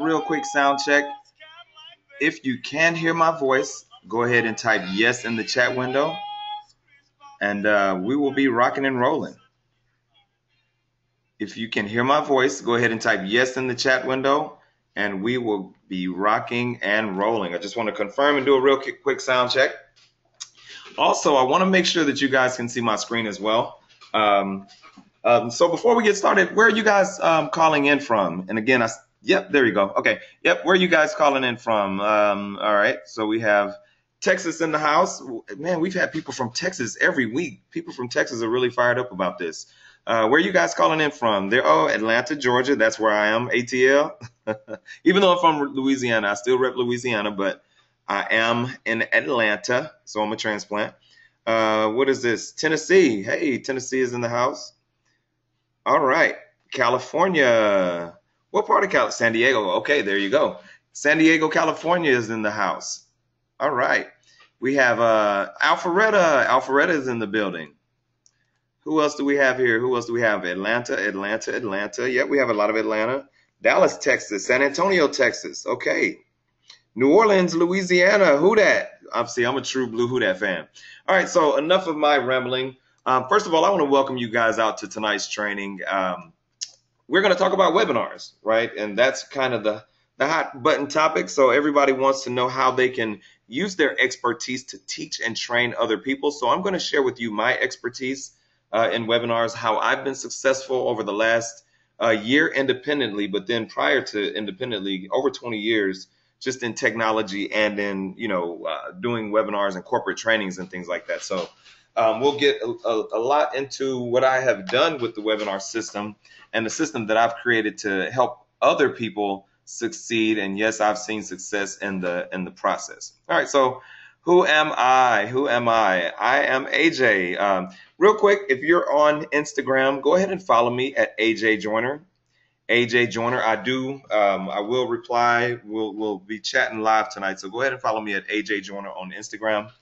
Real quick sound check. If you can hear my voice, go ahead and type yes in the chat window, and uh, we will be rocking and rolling. If you can hear my voice, go ahead and type yes in the chat window, and we will be rocking and rolling. I just want to confirm and do a real quick sound check. Also, I want to make sure that you guys can see my screen as well. Um, um, so before we get started, where are you guys um, calling in from? And again, I Yep, there you go. Okay. Yep, where are you guys calling in from? Um, all right. So we have Texas in the house. Man, we've had people from Texas every week. People from Texas are really fired up about this. Uh, where are you guys calling in from? They're oh Atlanta, Georgia. That's where I am. ATL. Even though I'm from Louisiana, I still rep Louisiana, but I am in Atlanta, so I'm a transplant. Uh, what is this? Tennessee. Hey, Tennessee is in the house. All right, California. What part of? San Diego. Okay, there you go. San Diego, California is in the house. All right. We have uh, Alpharetta. Alpharetta is in the building. Who else do we have here? Who else do we have? Atlanta, Atlanta, Atlanta. Yep, we have a lot of Atlanta. Dallas, Texas. San Antonio, Texas. Okay. New Orleans, Louisiana. Who that? Obviously, I'm a true Blue Who that fan. All right, so enough of my rambling. Um, first of all, I want to welcome you guys out to tonight's training. Um, we're going to talk about webinars, right? And that's kind of the, the hot button topic. So everybody wants to know how they can use their expertise to teach and train other people. So I'm going to share with you my expertise uh, in webinars, how I've been successful over the last uh, year independently, but then prior to independently, over 20 years, just in technology and in you know uh, doing webinars and corporate trainings and things like that. So um, we'll get a, a, a, lot into what I have done with the webinar system and the system that I've created to help other people succeed. And yes, I've seen success in the in the process. All right, so who am I? Who am I? I am AJ. Um, real quick, if you're on Instagram, go ahead and follow me at AJ Joiner. AJ Joiner. I do. Um, I will reply. We'll we'll be chatting live tonight. So go ahead and follow me at AJ Joiner on Instagram.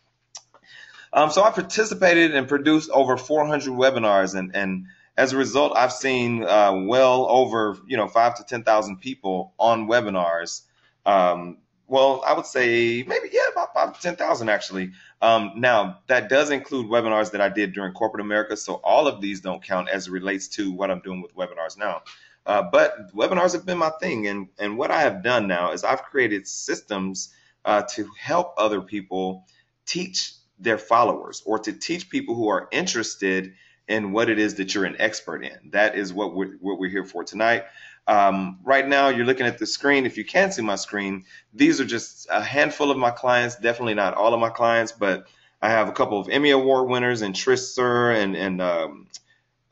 Um, so I participated and produced over 400 webinars, and and as a result, I've seen uh, well over you know five to ten thousand people on webinars. Um, well, I would say maybe yeah, about five to ten thousand actually. Um, now that does include webinars that I did during corporate America, so all of these don't count as it relates to what I'm doing with webinars now. Uh, but webinars have been my thing, and and what I have done now is I've created systems uh, to help other people teach their followers or to teach people who are interested in what it is that you're an expert in. That is what we're, what we're here for tonight. Um, right now, you're looking at the screen. If you can see my screen, these are just a handful of my clients. Definitely not all of my clients, but I have a couple of Emmy Award winners and Trish Sir and and um,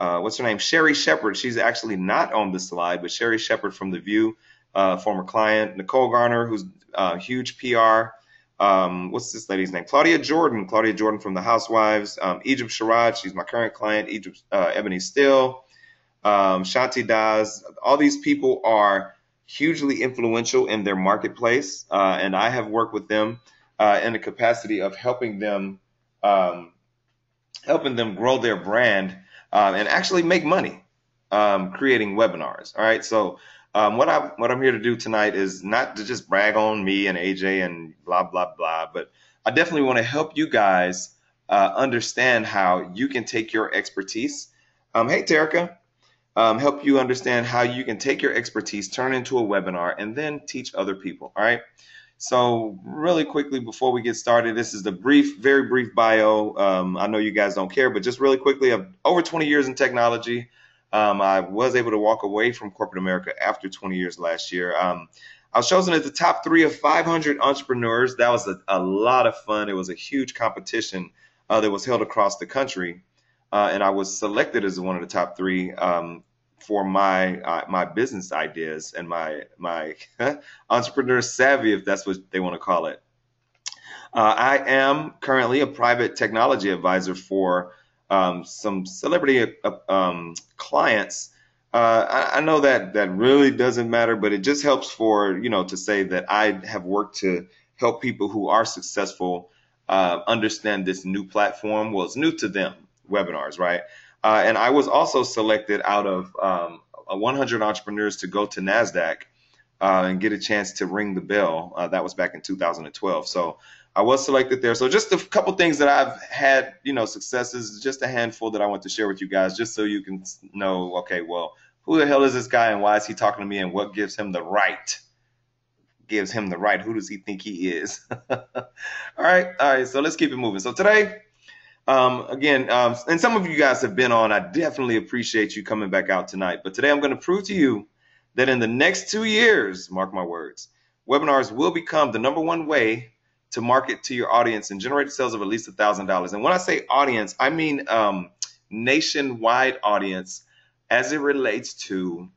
uh, what's her name? Sherri Shepherd. She's actually not on the slide, but Sherri Shepherd from The View, uh, former client. Nicole Garner, who's uh, huge PR um, what's this lady's name? Claudia Jordan. Claudia Jordan from the Housewives. Um, Egypt Sherrod, she's my current client. Egypt uh, Ebony Steele. Um, Shanti Das. All these people are hugely influential in their marketplace, uh, and I have worked with them uh, in the capacity of helping them, um, helping them grow their brand um, and actually make money um, creating webinars. All right, so um, what I what I'm here to do tonight is not to just brag on me and AJ and blah blah blah, but I definitely want to help you guys uh, understand how you can take your expertise. Um, hey, Terica, um, help you understand how you can take your expertise, turn into a webinar, and then teach other people. All right. So, really quickly before we get started, this is the brief, very brief bio. Um, I know you guys don't care, but just really quickly, I've over 20 years in technology. Um, I was able to walk away from corporate America after 20 years last year. Um, I was chosen as the top three of 500 entrepreneurs. That was a, a lot of fun. It was a huge competition uh, that was held across the country, uh, and I was selected as one of the top three um, for my uh, my business ideas and my my entrepreneur savvy, if that's what they want to call it. Uh, I am currently a private technology advisor for um, some celebrity uh, um, clients. Uh, I, I, know that that really doesn't matter, but it just helps for you know to say that I have worked to help people who are successful uh, understand this new platform. Well, it's new to them, webinars, right? Uh, and I was also selected out of um, 100 entrepreneurs to go to Nasdaq uh, and get a chance to ring the bell. Uh, that was back in 2012. So I was selected there. So just a couple things that I've had, you know, successes, just a handful that I want to share with you guys, just so you can know, okay, well, who the hell is this guy and why is he talking to me and what gives him the right? Gives him the right. Who does he think he is? all right, all right. So let's keep it moving. So today, um, again, um, and some of you guys have been on. I definitely appreciate you coming back out tonight. But today, I'm going to prove to you that in the next two years, mark my words, webinars will become the number one way to market to your audience and generate sales of at least $1,000. And when I say audience, I mean um, nationwide audience as it relates to,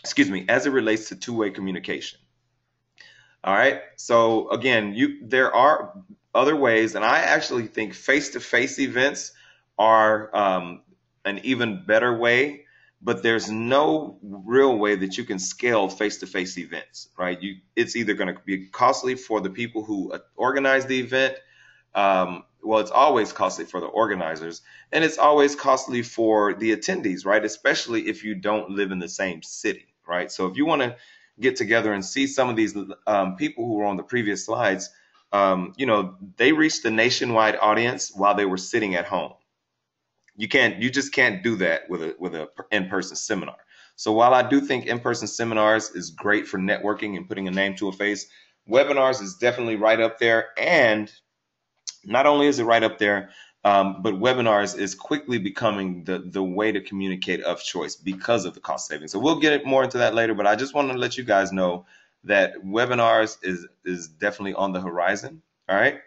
excuse me, as it relates to two-way communication. All right. So again, you there are other ways, and I actually think face-to-face events are um, an even better way but there's no real way that you can scale face-to-face events, right? You, it's either going to be costly for the people who uh, organize the event. Um, well, it's always costly for the organizers, and it's always costly for the attendees, right? Especially if you don't live in the same city, right? So if you want to get together and see some of these um, people who were on the previous slides, um, you know, they reached the nationwide audience while they were sitting at home you can't you just can't do that with a with a in-person seminar. So while i do think in-person seminars is great for networking and putting a name to a face webinars is definitely right up there. And not only is it right up there um, but webinars is quickly becoming the the way to communicate of choice because of the cost savings. So we'll get more into that later but i just want to let you guys know that webinars is is definitely on the horizon. All right?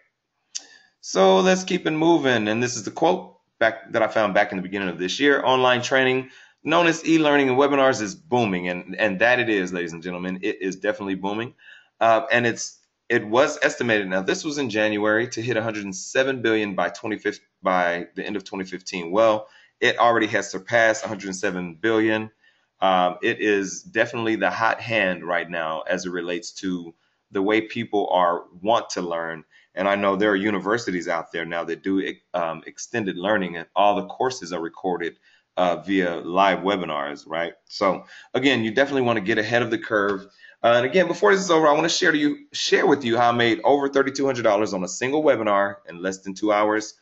So let's keep it moving. And this is the quote back that I found back in the beginning of this year. Online training, known as e-learning and webinars, is booming, and and that it is, ladies and gentlemen, it is definitely booming, uh, and it's it was estimated. Now this was in January to hit 107 billion by 25 by the end of 2015. Well, it already has surpassed 107 billion. Um, it is definitely the hot hand right now as it relates to the way people are want to learn and I know there are universities out there now that do um, extended learning, and all the courses are recorded uh, via live webinars, right? So again, you definitely want to get ahead of the curve. Uh, and again, before this is over, I want to share to you share with you how I made over $3,200 on a single webinar in less than two hours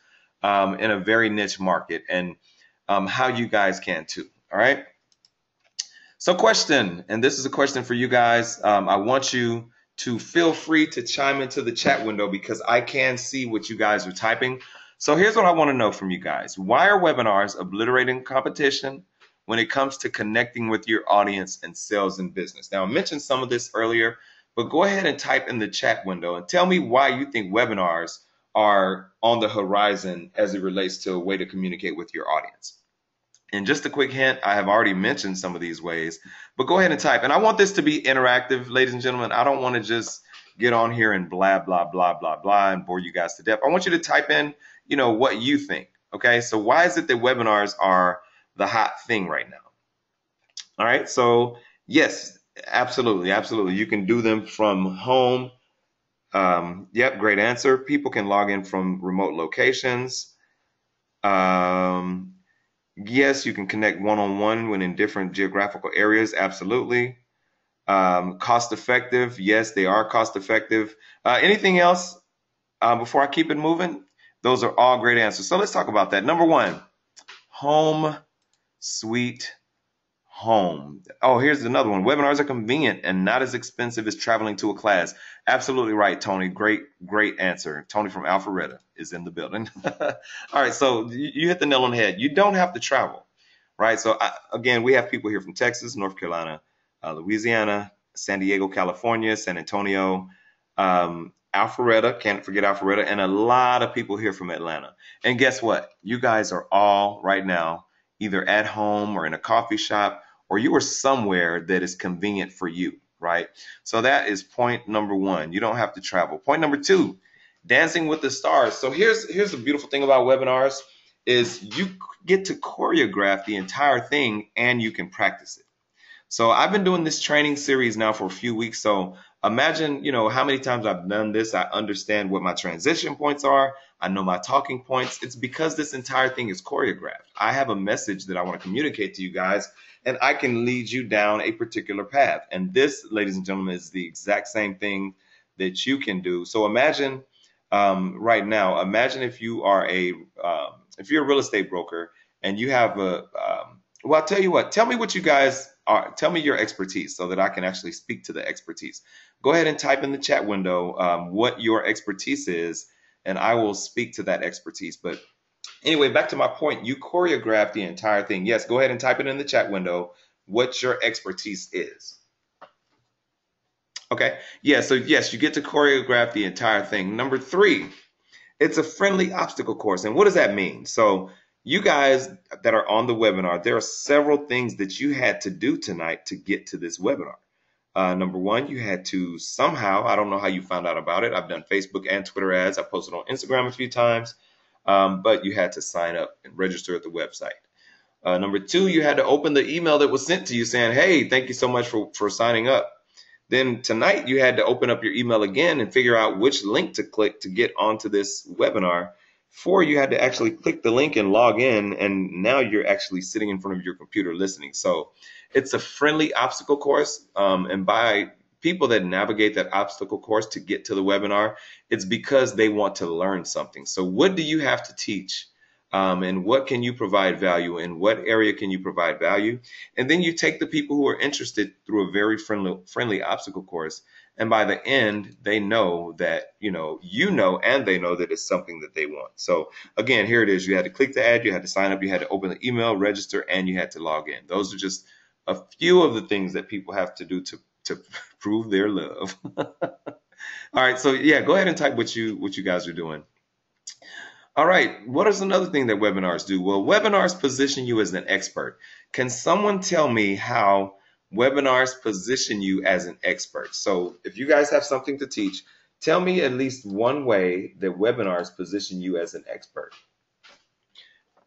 um, in a very niche market, and um, how you guys can too. All right. So, question, and this is a question for you guys. Um, I want you to feel free to chime into the chat window because I can see what you guys are typing. So here's what I want to know from you guys. Why are webinars obliterating competition when it comes to connecting with your audience and sales and business? Now, I mentioned some of this earlier, but go ahead and type in the chat window and tell me why you think webinars are on the horizon as it relates to a way to communicate with your audience. And just a quick hint, I have already mentioned some of these ways, but go ahead and type. And I want this to be interactive, ladies and gentlemen. I don't want to just get on here and blah, blah, blah, blah, blah, and bore you guys to death. I want you to type in, you know, what you think. Okay. So why is it that webinars are the hot thing right now? All right. So yes, absolutely. Absolutely. You can do them from home. Um, yep. Great answer. People can log in from remote locations. Um, Yes, you can connect one on one when in different geographical areas. Absolutely. Um, cost effective. Yes, they are cost effective. Uh, anything else uh, before I keep it moving? Those are all great answers. So let's talk about that. Number one, home sweet home. Oh, here's another one. Webinars are convenient and not as expensive as traveling to a class. Absolutely right, Tony. Great, great answer. Tony from Alpharetta is in the building. All right, so you hit the nail on the head. You don't have to travel, right? So I, again, we have people here from Texas, North Carolina, uh, Louisiana, San Diego, California, San Antonio, um, Alpharetta, can't forget Alpharetta, and a lot of people here from Atlanta. And guess what? You guys are all right now either at home or in a coffee shop or you are somewhere that is convenient for you, right? So that is point number one. You don't have to travel. Point number two, dancing with the stars. So here's here's the beautiful thing about webinars is you get to choreograph the entire thing and you can practice it. So I've been doing this training series now for a few weeks. So imagine, you know, how many times I've done this. I understand what my transition points are. I know my talking points. It's because this entire thing is choreographed. I have a message that I want to communicate to you guys, and I can lead you down a particular path. And this, ladies and gentlemen, is the exact same thing that you can do. So imagine um, right now, imagine if you are a um, if you're a real estate broker and you have a um, well, I'll tell you what. Tell me what you guys are. Tell me your expertise so that I can actually speak to the expertise. Go ahead and type in the chat window um, what your expertise is, and I will speak to that expertise. But anyway, back to my point. You choreograph the entire thing. Yes, go ahead and type it in the chat window what your expertise is. Okay. Yeah. So yes, you get to choreograph the entire thing. Number three, it's a friendly obstacle course. And what does that mean? So you guys that are on the webinar, there are several things that you had to do tonight to get to this webinar. Uh, number one, you had to somehow, I don't know how you found out about it. I've done Facebook and Twitter ads. I posted on Instagram a few times, um, but you had to sign up and register at the website. Uh, number two, you had to open the email that was sent to you saying, hey, thank you so much for, for signing up. Then tonight you had to open up your email again and figure out which link to click to get onto this webinar. Four, you had to actually click the link and log in, and now you're actually sitting in front of your computer listening. So it's a friendly obstacle course, um, and by people that navigate that obstacle course to get to the webinar, it's because they want to learn something. So what do you have to teach? um, and what can you provide value in what area can you provide value and then you take the people who are interested through a very friendly friendly obstacle course and by the end they know that you know you know and they know that it's something that they want so again here it is you had to click the ad you had to sign up you had to open the email register and you had to log in those are just a few of the things that people have to do to to prove their love all right so yeah go ahead and type what you what you guys are doing all right, what is another thing that webinars do? Well, webinars position you as an expert. Can someone tell me how webinars position you as an expert? So if you guys have something to teach, tell me at least one way that webinars position you as an expert.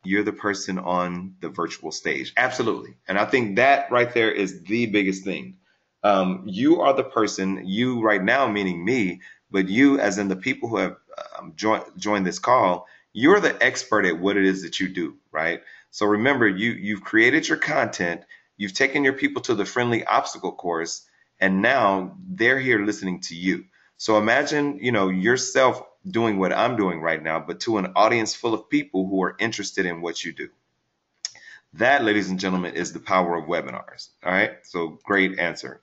You're the person on the virtual stage. Absolutely. And I think that right there is the biggest thing. Um, you are the person, you right now, meaning me, but you as in the people who have um, joined, joined this call, you're the expert at what it is that you do, right? So remember, you you've created your content, you've taken your people to the friendly obstacle course, and now they're here listening to you. So imagine, you know, yourself doing what I'm doing right now, but to an audience full of people who are interested in what you do. That, ladies and gentlemen, is the power of webinars. All right. So great answer.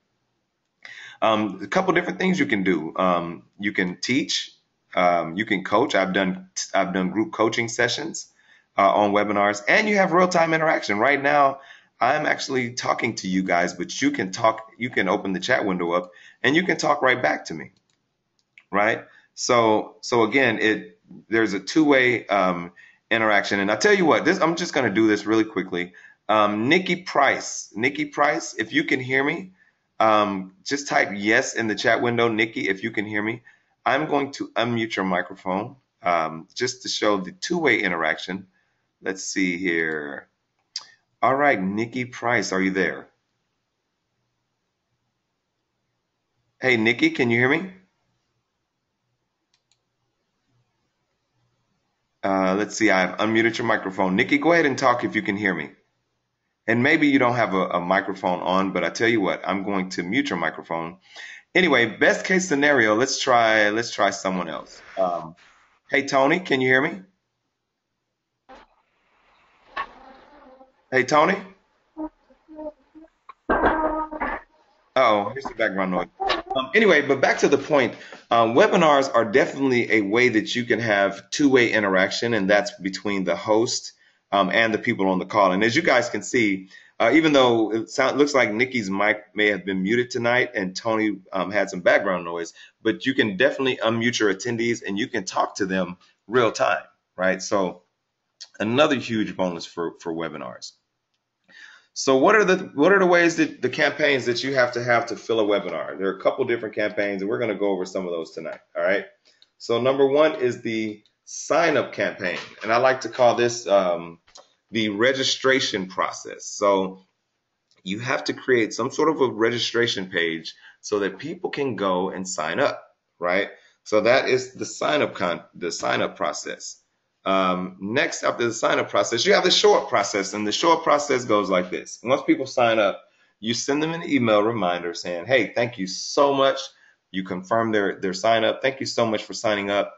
Um, a couple different things you can do. Um, you can teach um, you can coach. I've done I've done group coaching sessions uh, on webinars, and you have real time interaction. Right now, I'm actually talking to you guys, but you can talk. You can open the chat window up, and you can talk right back to me. Right. So so again, it there's a two way um, interaction, and I tell you what, this I'm just going to do this really quickly. Um, Nikki Price, Nikki Price, if you can hear me, um, just type yes in the chat window, Nikki, if you can hear me. I'm going to unmute your microphone um, just to show the two-way interaction. Let's see here. All right, Nikki Price, are you there? Hey, Nikki, can you hear me? Uh, let's see, I've unmuted your microphone. Nikki, go ahead and talk if you can hear me. And maybe you don't have a, a microphone on, but I tell you what, I'm going to mute your microphone Anyway, best case scenario, let's try let's try someone else. Um, hey Tony, can you hear me? Hey Tony. Oh, here's the background noise. Um, anyway, but back to the point. Um, webinars are definitely a way that you can have two-way interaction, and that's between the host um, and the people on the call. And as you guys can see, uh, even though it sound, looks like Nikki's mic may have been muted tonight and Tony um, had some background noise, but you can definitely unmute your attendees and you can talk to them real time, right? So another huge bonus for, for webinars. So what are the what are the ways that the campaigns that you have to have to fill a webinar? There are a couple different campaigns, and we're going to go over some of those tonight. All right. So number one is the sign up campaign, and I like to call this um, the registration process. So you have to create some sort of a registration page so that people can go and sign up, right? So that is the sign up con the sign up process. Um, next, after the sign up process, you have the show up process, and the show up process goes like this. Once people sign up, you send them an email reminder saying, "Hey, thank you so much. You confirm their their sign up. Thank you so much for signing up.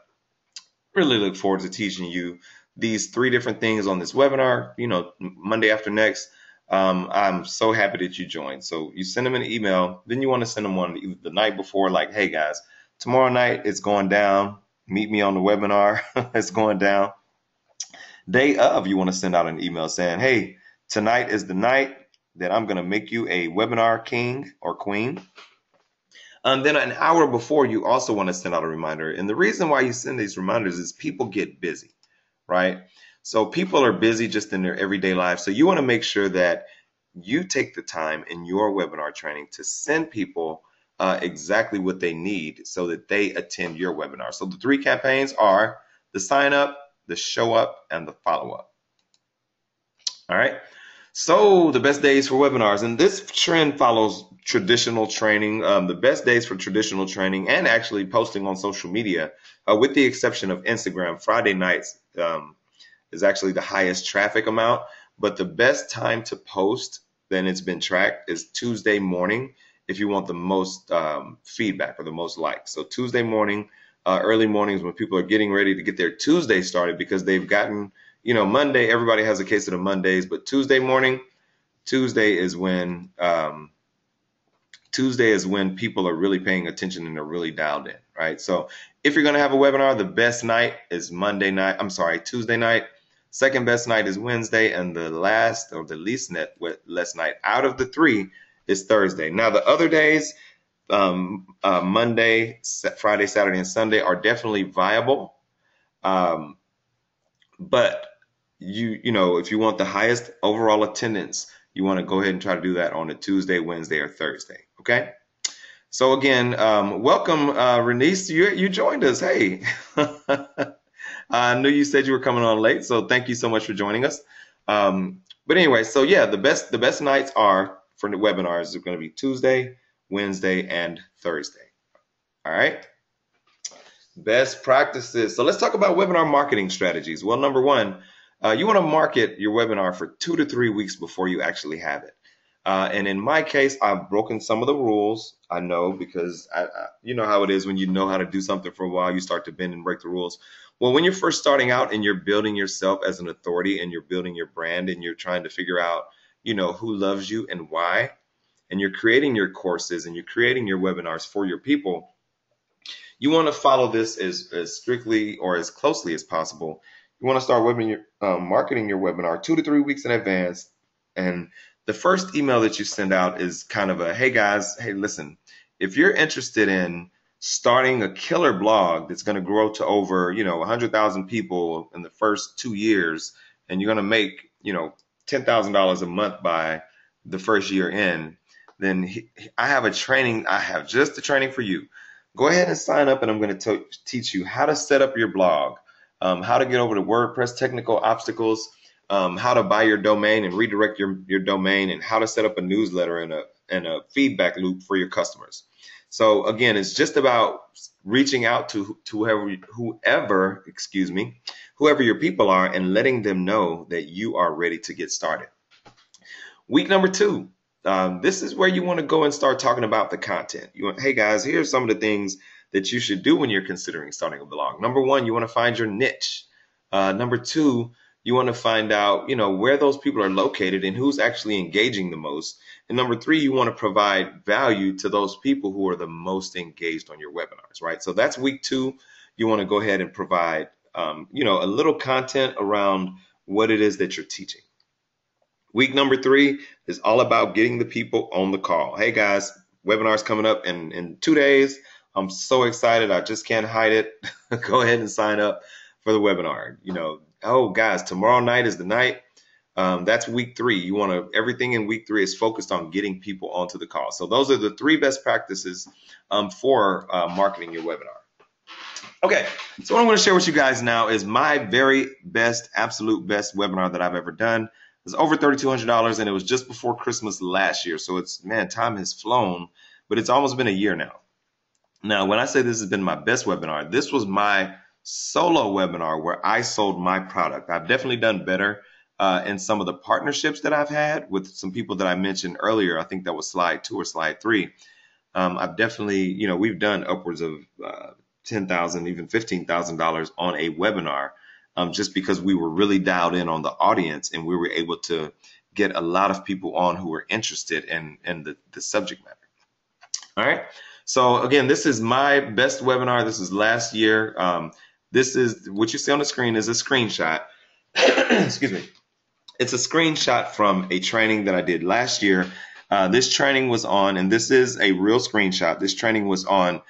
Really look forward to teaching you these three different things on this webinar. You know, Monday after next." Um, I'm so happy that you joined. So you send them an email, then you want to send them one the night before, like, hey guys, tomorrow night it's going down. Meet me on the webinar. it's going down. Day of, you want to send out an email saying, hey, tonight is the night that I'm going to make you a webinar king or queen. And then an hour before, you also want to send out a reminder. And the reason why you send these reminders is people get busy, right? So people are busy just in their everyday life. So you want to make sure that you take the time in your webinar training to send people uh, exactly what they need so that they attend your webinar. So the three campaigns are the sign up, the show up, and the follow up. All right. So the best days for webinars, and this trend follows traditional training. Um, the best days for traditional training and actually posting on social media, uh, with the exception of Instagram, Friday nights um, is actually the highest traffic amount. But the best time to post, then it's been tracked, is Tuesday morning if you want the most um, feedback or the most likes. So Tuesday morning, uh, early mornings when people are getting ready to get their Tuesday started because they've gotten, you know, Monday, everybody has a case of the Mondays, but Tuesday morning, Tuesday is when um, Tuesday is when people are really paying attention and they're really dialed in, right? So if you're going to have a webinar, the best night is Monday night. I'm sorry, Tuesday night. Second best night is Wednesday, and the last or the least net less night out of the three is Thursday. Now the other days, um, uh, Monday, Friday, Saturday, and Sunday are definitely viable. Um, but you you know if you want the highest overall attendance, you want to go ahead and try to do that on a Tuesday, Wednesday, or Thursday. Okay. So again, um, welcome, uh, Renice. You you joined us. Hey. I knew you said you were coming on late, so thank you so much for joining us. Um, but anyway, so yeah, the best the best nights are for the webinars are going to be Tuesday, Wednesday, and Thursday. All right. Best practices. So let's talk about webinar marketing strategies. Well, number one, uh, you want to market your webinar for two to three weeks before you actually have it. Uh, and in my case, I've broken some of the rules. I know because I, I, you know how it is when you know how to do something for a while, you start to bend and break the rules. Well, when you're first starting out and you're building yourself as an authority and you're building your brand and you're trying to figure out, you know, who loves you and why, and you're creating your courses and you're creating your webinars for your people, you want to follow this as, as strictly or as closely as possible. You want to start webinar, um, marketing your webinar two to three weeks in advance. And the first email that you send out is kind of a, hey guys, hey, listen, if you're interested in starting a killer blog that's going to grow to over, you know, 100,000 people in the first two years, and you're going to make, you know, $10,000 a month by the first year in, then he, I have a training. I have just the training for you. Go ahead and sign up, and I'm going to teach you how to set up your blog, um, how to get over the WordPress technical obstacles, um, how to buy your domain and redirect your, your domain, and how to set up a newsletter and a, and a feedback loop for your customers. So again, it's just about reaching out to, to whoever, whoever, excuse me, whoever your people are and letting them know that you are ready to get started. Week number two, um, this is where you want to go and start talking about the content. You want, hey guys, here's some of the things that you should do when you're considering starting a blog. Number one, you want to find your niche. Uh, number two, you want to find out, you know, where those people are located and who's actually engaging the most. And number three, you want to provide value to those people who are the most engaged on your webinars, right? So that's week two. You want to go ahead and provide, um, you know, a little content around what it is that you're teaching. Week number three is all about getting the people on the call. Hey guys, webinar's coming up in, in two days. I'm so excited. I just can't hide it. go ahead and sign up for the webinar. You know, oh guys, tomorrow night is the night um, that's week three. You want to everything in week three is focused on getting people onto the call. So those are the three best practices um, for uh, marketing your webinar. Okay, so what I'm going to share with you guys now is my very best, absolute best webinar that I've ever done. It was over $3,200 and it was just before Christmas last year. So it's, man, time has flown. but it's almost been a year now. Now, when I say this has been my best webinar, this was my solo webinar where I sold my product. I've definitely done better uh, in some of the partnerships that I've had with some people that I mentioned earlier. I think that was slide two or slide three. Um, I've definitely, you know, we've done upwards of uh, ten thousand, even fifteen thousand dollars on a webinar, um, just because we were really dialed in on the audience and we were able to get a lot of people on who were interested in in the, the subject matter. All right. So again, this is my best webinar. This is last year. Um, this is what you see on the screen is a screenshot. Excuse me. It's a screenshot from a training that I did last year. Uh, this training was on, and this is a real screenshot. This training was on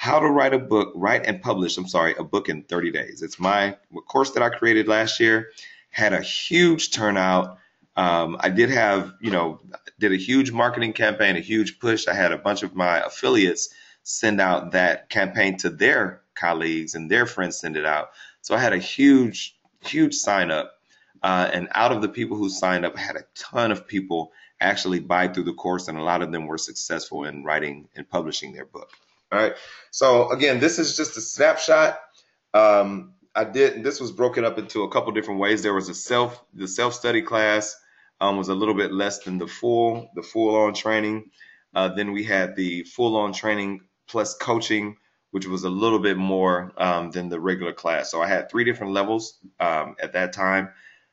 how to write a book, write and publish, I'm sorry, a book in 30 days. It's my course that I created last year, had a huge turnout. Um, I did have, you know, did a huge marketing campaign, a huge push. I had a bunch of my affiliates send out that campaign to their colleagues and their friends send it out. So I had a huge, huge sign up. Uh, and out of the people who signed up, I had a ton of people actually buy through the course, and a lot of them were successful in writing and publishing their book. All right. So again, this is just a snapshot. Um, I did. This was broken up into a couple different ways. There was a self, the self study class um, was a little bit less than the full, the full on training. Uh, then we had the full on training plus coaching, which was a little bit more um, than the regular class. So I had three different levels um, at that time.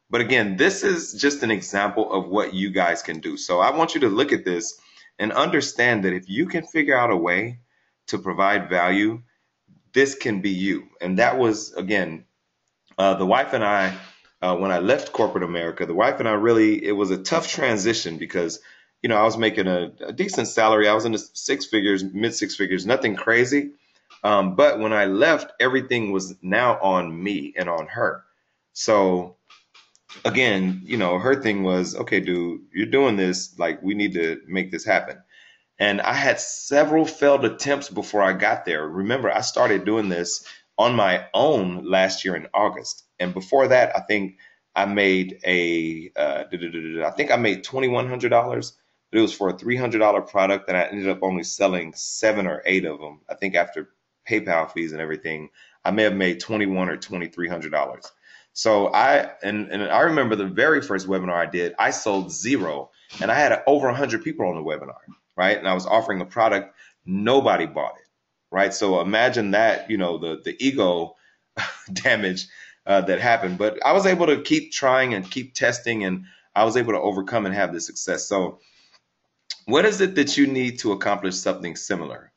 But again, this is just an example of what you guys can do. So I want you to look at this and understand that if you can figure out a way to provide value, this can be you. And that was, again, uh, the wife and I, uh, when I left corporate America, the wife and I really, it was a tough transition because you know, I was making a, a decent salary. I was in the six figures, mid six figures, nothing crazy. Um, but when I left, everything was now on me and on her. So again, you know, her thing was, okay, dude, you're doing this. Like, we need to make this happen. And I had several failed attempts before I got there. Remember, I started doing this on my own last year in August. And before that, I think I made a, uh, I think I made $2,100 but it was for a $300 product and I ended up only selling seven or eight of them. I think after PayPal fees and everything, I may have made 21 or $2,300. So I, and, and I remember the very first webinar I did, I sold zero and I had over 100 people on the webinar, right? And I was offering a product, nobody bought it, right? So imagine that, you know, the, the ego damage uh, that happened. But I was able to keep trying and keep testing and I was able to overcome and have the success. So what is it that you need to accomplish something similar?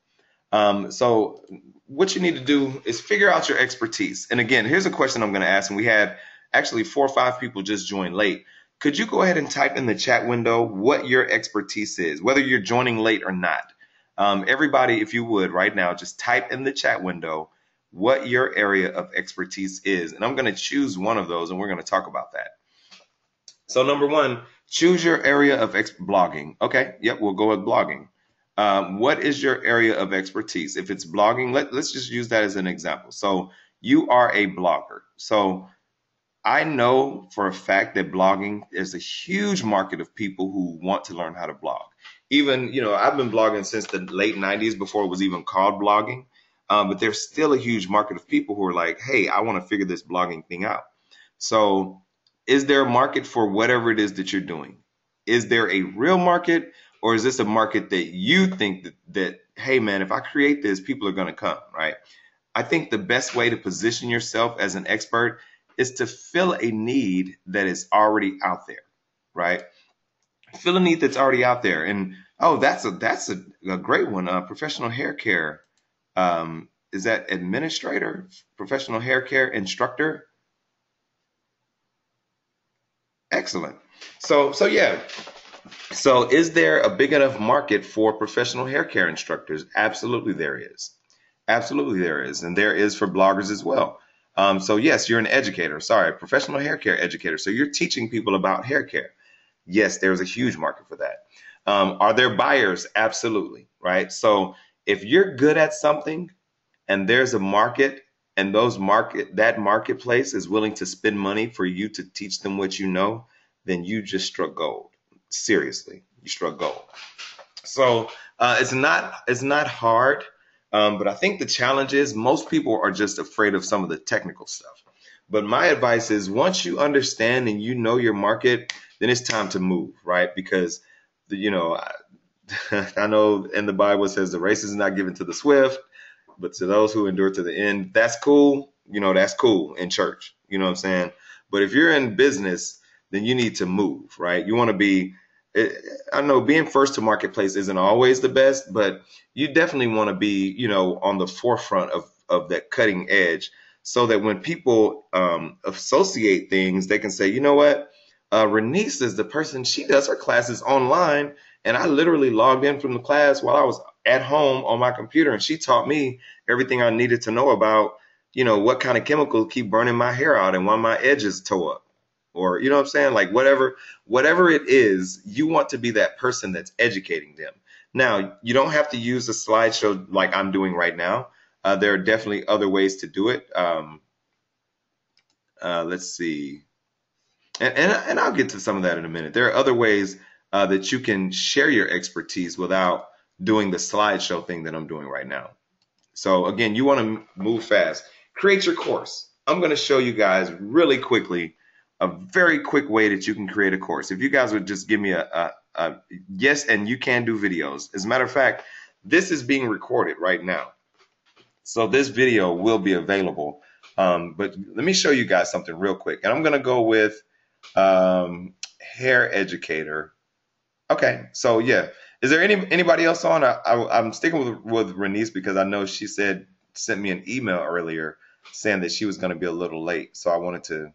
Um, so what you need to do is figure out your expertise. And again, here's a question I'm going to ask. And we had actually four or five people just join late. Could you go ahead and type in the chat window what your expertise is, whether you're joining late or not? Um, everybody, if you would, right now, just type in the chat window what your area of expertise is. And I'm going to choose one of those and we're going to talk about that. So, number one, Choose your area of blogging. Okay, yep, we'll go with blogging. Um, what is your area of expertise? If it's blogging, let, let's just use that as an example. So you are a blogger. So I know for a fact that blogging is a huge market of people who want to learn how to blog. Even, you know, I've been blogging since the late 90s before it was even called blogging. Um, but there's still a huge market of people who are like, hey, I want to figure this blogging thing out. So is there a market for whatever it is that you're doing? Is there a real market or is this a market that you think that, that hey man, if I create this, people are going to come, right? I think the best way to position yourself as an expert is to fill a need that is already out there, right? Fill a need that's already out there. And oh, that's a that's a, a great one. Uh, professional hair care. Um, is that administrator, professional hair care instructor? Excellent. So, so yeah. So, is there a big enough market for professional hair care instructors? Absolutely, there is. Absolutely, there is, and there is for bloggers as well. Um, so, yes, you're an educator. Sorry, professional hair care educator. So, you're teaching people about hair care. Yes, there's a huge market for that. Um, are there buyers? Absolutely, right? So, if you're good at something and there's a market and those market that marketplace is willing to spend money for you to teach them what you know, then you just struck gold. Seriously, you struck gold. So Uh, it's not it's not hard, um, but I think the challenge is most people are just afraid of some of the technical stuff. But my advice is once you understand and you know your market, then it's time to move, right? Because you know, I, I know in the Bible says the race is not given to the swift, but to those who endure to the end. That's cool. You know, that's cool in church. You know what I'm saying? But if you're in business, then you need to move, right? You want to be I know being first to marketplace isn't always the best, but you definitely want to be, you know, on the forefront of, of that cutting edge so that when people um, associate things, they can say, you know what? Uh, Renice is the person, she does her classes online. And I literally logged in from the class while I was at home on my computer and she taught me everything I needed to know about, you know, what kind of chemicals keep burning my hair out and why my edges toe up or you know what I'm saying? Like whatever whatever it is, you want to be that person that's educating them. Now, you don't have to use a slideshow like I'm doing right now. Uh, there are definitely other ways to do it. Um, uh, let's see, and, and, and I'll get to some of that in a minute. There are other ways uh, that you can share your expertise without doing the slideshow thing that I'm doing right now. So again, you want to move fast. Create your course. I'm going to show you guys really quickly a very quick way that you can create a course. If you guys would just give me a, a, a yes, and you can do videos. As a matter of fact, this is being recorded right now. So this video will be available. Um, but let me show you guys something real quick. And I'm going to go with um, hair educator. Okay, so yeah. Is there any anybody else on? I, am sticking with with Renice because I know she said sent me an email earlier saying that she was going to be a little late. So I wanted to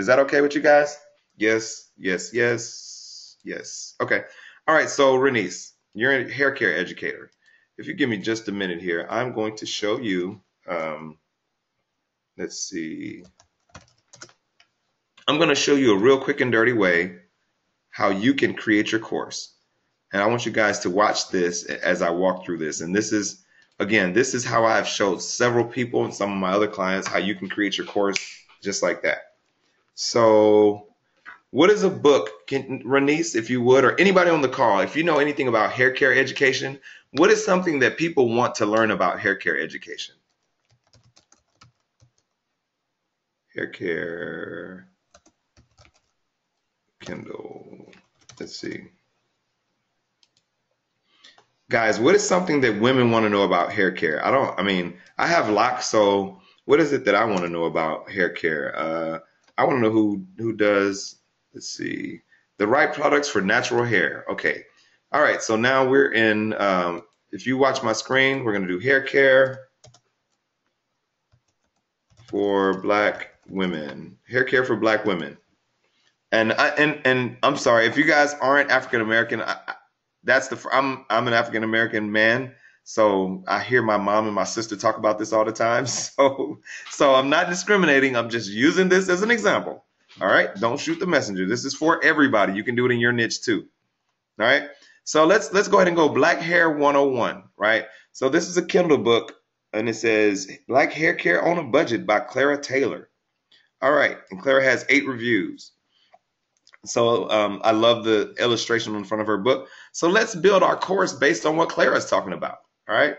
is that okay with you guys? Yes, yes, yes, yes. Okay. All right. So, Renice, you're a hair care educator. If you give me just a minute here, I'm going to show you. Um, let's see. I'm going to show you a real quick and dirty way how you can create your course. And I want you guys to watch this as I walk through this. And this is, again, this is how I've showed several people and some of my other clients how you can create your course just like that. So, what is a book, can, Renice, if you would, or anybody on the call, if you know anything about hair care education, what is something that people want to learn about hair care education? Hair care, Kindle. Let's see. Guys, what is something that women want to know about hair care? I don't, I mean, I have locks, so what is it that I want to know about hair care? Uh, I want to know who who does. Let's see, the right products for natural hair. Okay, all right. So now we're in. Um, if you watch my screen, we're going to do hair care for black women. Hair care for black women. And I and and I'm sorry if you guys aren't African American. i That's the I'm I'm an African American man. So I hear my mom and my sister talk about this all the time. So so I'm not discriminating. I'm just using this as an example. All right. Don't shoot the messenger. This is for everybody. You can do it in your niche too. All right. So let's let's go ahead and go Black Hair 101. Right. So this is a Kindle book and it says Black Hair Care on a Budget by Clara Taylor. All right. And Clara has eight reviews. So um, I love the illustration in front of her book. So let's build our course based on what Clara is talking about. All right.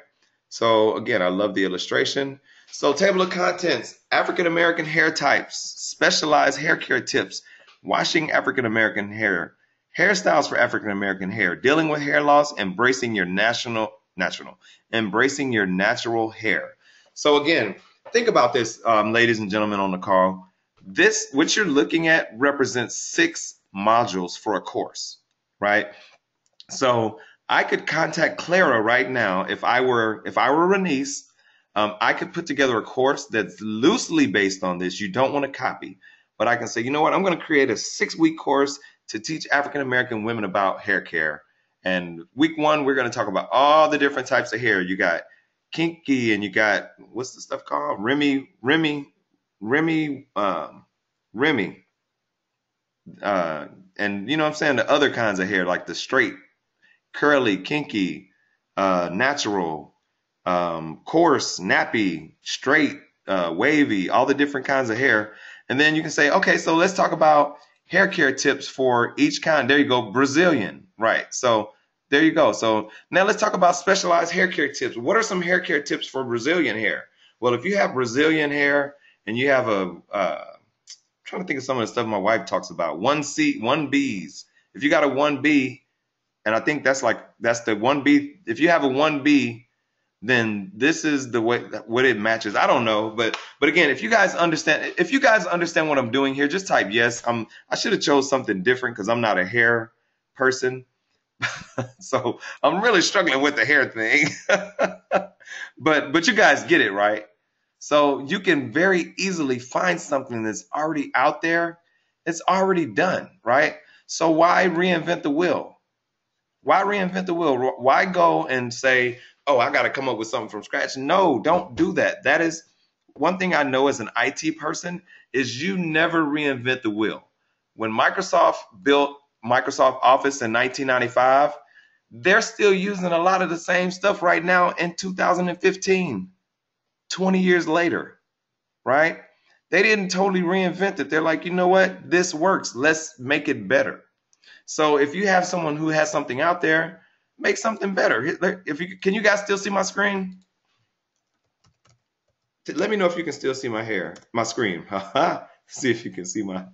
So again, I love the illustration. So table of contents, African American hair types, specialized hair care tips, washing African American hair, hairstyles for African American hair, dealing with hair loss, embracing your national natural, embracing your natural hair. So again, think about this, um, ladies and gentlemen on the call. This, what you're looking at, represents six modules for a course, right? So I could contact Clara right now if I were if I were Renice. Um, I could put together a course that's loosely based on this. You don't want to copy, but I can say, you know what? I'm going to create a six week course to teach African American women about hair care. And week one, we're going to talk about all the different types of hair. You got kinky, and you got what's the stuff called? Remy, Remy, Remy, um, Remy. Uh, and you know what I'm saying? The other kinds of hair, like the straight curly, kinky, uh, natural, um, coarse, nappy, straight, uh, wavy, all the different kinds of hair. And then you can say, okay, so let's talk about hair care tips for each kind. There you go, Brazilian, right? So there you go. So now let's talk about specialized hair care tips. What are some hair care tips for Brazilian hair? Well, if you have Brazilian hair and you have a, uh, trying to think of some of the stuff my wife talks about. One C, one B's. If you got a one B, and I think that's like that's the one B. If you have a one B, then this is the way what it matches. I don't know, but but again, if you guys understand, if you guys understand what I'm doing here, just type yes. I'm I should have chose something different because I'm not a hair person. so I'm really struggling with the hair thing. but but you guys get it right. So you can very easily find something that's already out there. It's already done, right? So why reinvent the wheel? Why reinvent the wheel? Why go and say, "Oh, I got to come up with something from scratch"? No, don't do that. That is one thing I know as an IT person is you never reinvent the wheel. When Microsoft built Microsoft Office in 1995, they're still using a lot of the same stuff right now in 2015, 20 years later, right? They didn't totally reinvent it. They're like, you know what? This works. Let's make it better. So if you have someone who has something out there, make something better. If you can you guys still see my screen? Let me know if you can still see my hair, my screen. see if you can see my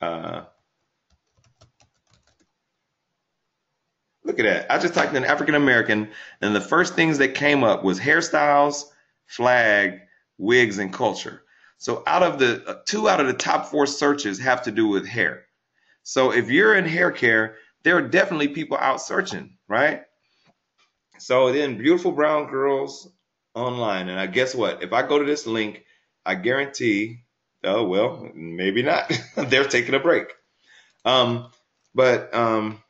uh Look at that. I just typed in African American, and the first things that came up was hairstyles, flag, wigs, and culture. So out of the uh, two out of the top four searches have to do with hair. So if you're in hair care, there are definitely people out searching, right? So then beautiful brown girls online. And I guess what? If I go to this link, I guarantee, oh well, maybe not. They're taking a break. Um, but um,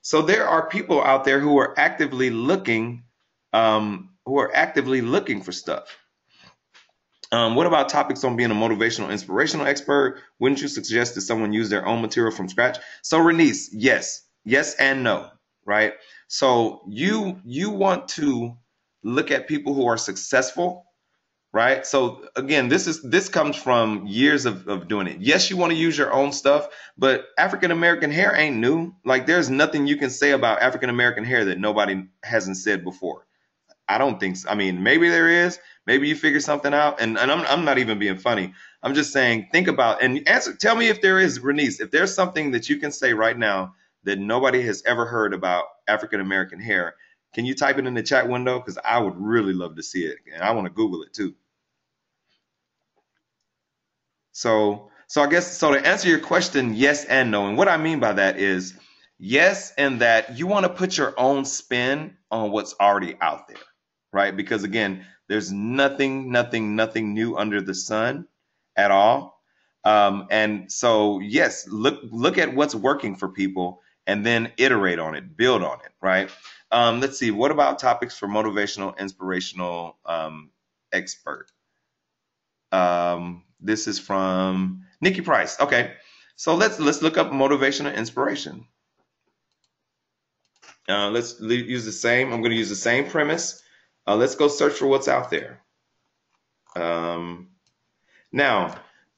so there are people out there who are actively looking, um, who are actively looking for stuff. Um, what about topics on being a motivational, inspirational expert? Wouldn't you suggest that someone use their own material from scratch? So, Renice, yes, yes, and no, right? So you you want to look at people who are successful, right? So again, this is this comes from years of, of doing it. Yes, you want to use your own stuff, but African American hair ain't new. Like there's nothing you can say about African American hair that nobody hasn't said before. I don't think so. I mean, maybe there is. Maybe you figure something out. And, and I'm, I'm not even being funny. I'm just saying, think about and answer. Tell me if there is, Renice, if there's something that you can say right now that nobody has ever heard about African American hair. Can you type it in the chat window? Because I would really love to see it, and I want to Google it too. So, so I guess so to answer your question, yes and no. And what I mean by that is yes, and that you want to put your own spin on what's already out there right? Because again, there's nothing, nothing, nothing new under the sun at all. Um, and so, yes, look look at what's working for people, and then iterate on it, build on it, right? Um, let's see. What about topics for motivational, inspirational um, expert? Um, this is from Nikki Price. Okay, so let's let's look up motivational inspiration. Uh, let's use the same. I'm going to use the same premise uh, let's go search for what's out there. Um, now,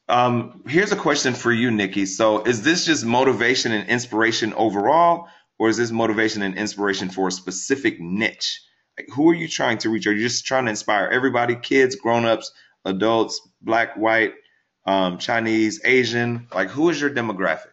um, here's a question for you, Nikki. So, is this just motivation and inspiration overall, or is this motivation and inspiration for a specific niche? Like, who are you trying to reach? Are you just trying to inspire everybody, kids, grown-ups, adults, black, white, um, Chinese, Asian? Like, who is your demographic?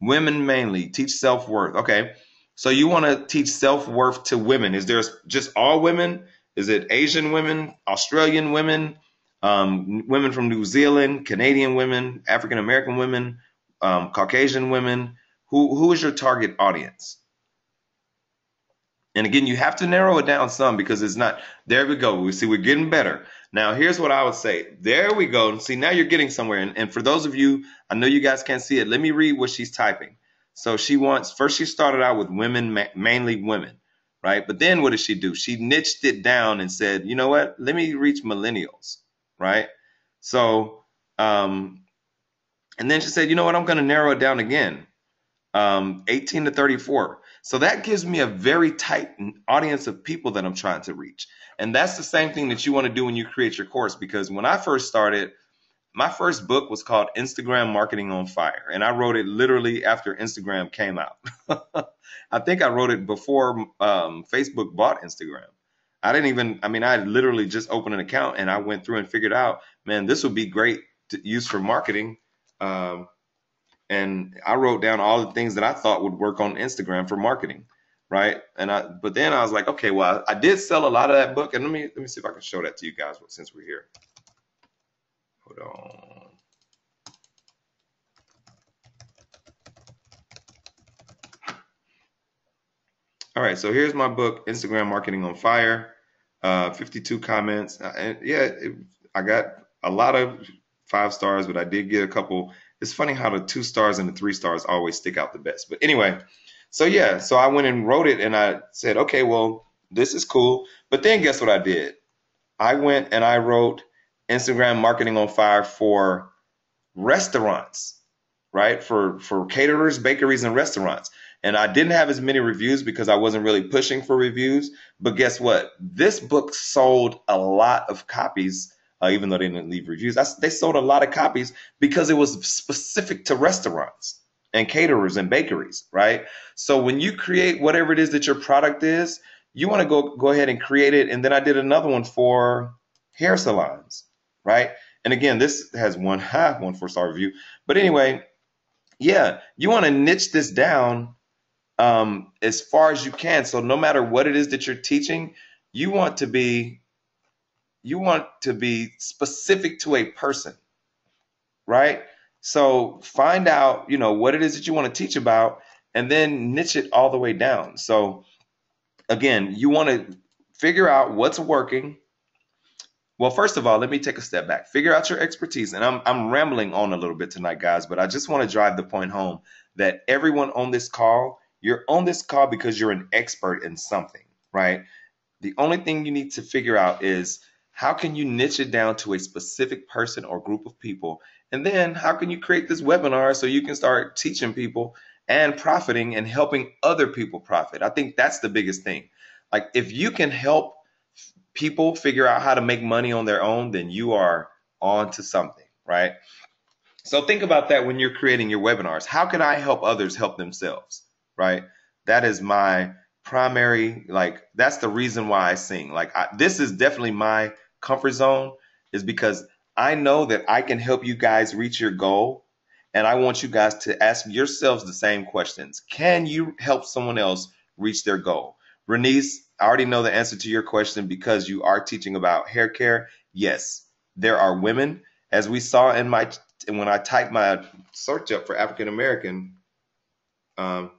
Women mainly. Teach self-worth. Okay. So you want to teach self worth to women? Is there just all women? Is it Asian women, Australian women, um, women from New Zealand, Canadian women, African American women, um, Caucasian women? Who who is your target audience? And again, you have to narrow it down some because it's not. There we go. We see we're getting better. Now, here's what I would say. There we go. See, now you're getting somewhere. And, and for those of you, I know you guys can't see it. Let me read what she's typing. So she wants first she started out with women, mainly women, right? But then what did she do? She niched it down and said, you know what? Let me reach millennials, right? So, um, and then she said, you know what? I'm going to narrow it down again, um, 18 to 34. So that gives me a very tight audience of people that I'm trying to reach. And that's the same thing that you want to do when you create your course. Because when I first started, my first book was called Instagram Marketing on Fire, and I wrote it literally after Instagram came out. I think I wrote it before um, Facebook bought Instagram. I didn't even, I mean, I literally just opened an account and I went through and figured out, man, this would be great to use for marketing. Um, and I wrote down all the things that I thought would work on Instagram for marketing, right? And I, but then I was like, okay, well, I, I did sell a lot of that book, and let me let me see if I can show that to you guys since we're here. Hold on. All right, so here's my book, Instagram Marketing on Fire. Uh, 52 comments. Uh, and yeah, it, I got a lot of five stars, but I did get a couple. It's funny how the two stars and the three stars always stick out the best. But anyway, so yeah, so I went and wrote it and I said, okay, well, this is cool. But then guess what I did? I went and I wrote Instagram marketing on fire for restaurants, right? For for caterers, bakeries, and restaurants. And I didn't have as many reviews because I wasn't really pushing for reviews. But guess what? This book sold a lot of copies, uh, even though they didn't leave reviews. I, they sold a lot of copies because it was specific to restaurants and caterers and bakeries, right? So when you create whatever it is that your product is, you want to go go ahead and create it. And then I did another one for hair salons, right? And again, this has one half one four star review. But anyway, yeah, you want to niche this down um, as far as you can. So no matter what it is that you're teaching, you want to be you want to be specific to a person, right? So find out, you know, what it is that you want to teach about and then niche it all the way down. So again, you want to figure out what's working. Well, first of all, let me take a step back. Figure out your expertise. And I'm I'm rambling on a little bit tonight, guys, but I just want to drive the point home that everyone on this call you're on this call because you're an expert in something, right? The only thing you need to figure out is how can you niche it down to a specific person or group of people? And then how can you create this webinar so you can start teaching people and profiting and helping other people profit? I think that's the biggest thing. Like if you can help people figure out how to make money on their own, then you are on to something, right? So think about that when you're creating your webinars. How can I help others help themselves? right? That is my primary like that's the reason why I sing. Like I, this is definitely my comfort zone is because I know that I can help you guys reach your goal and I want you guys to ask yourselves the same questions. Can you help someone else reach their goal? Renice, I already know the answer to your question because you are teaching about hair care. Yes, there are women, as we saw in my and when I typed my search up for African American. Um,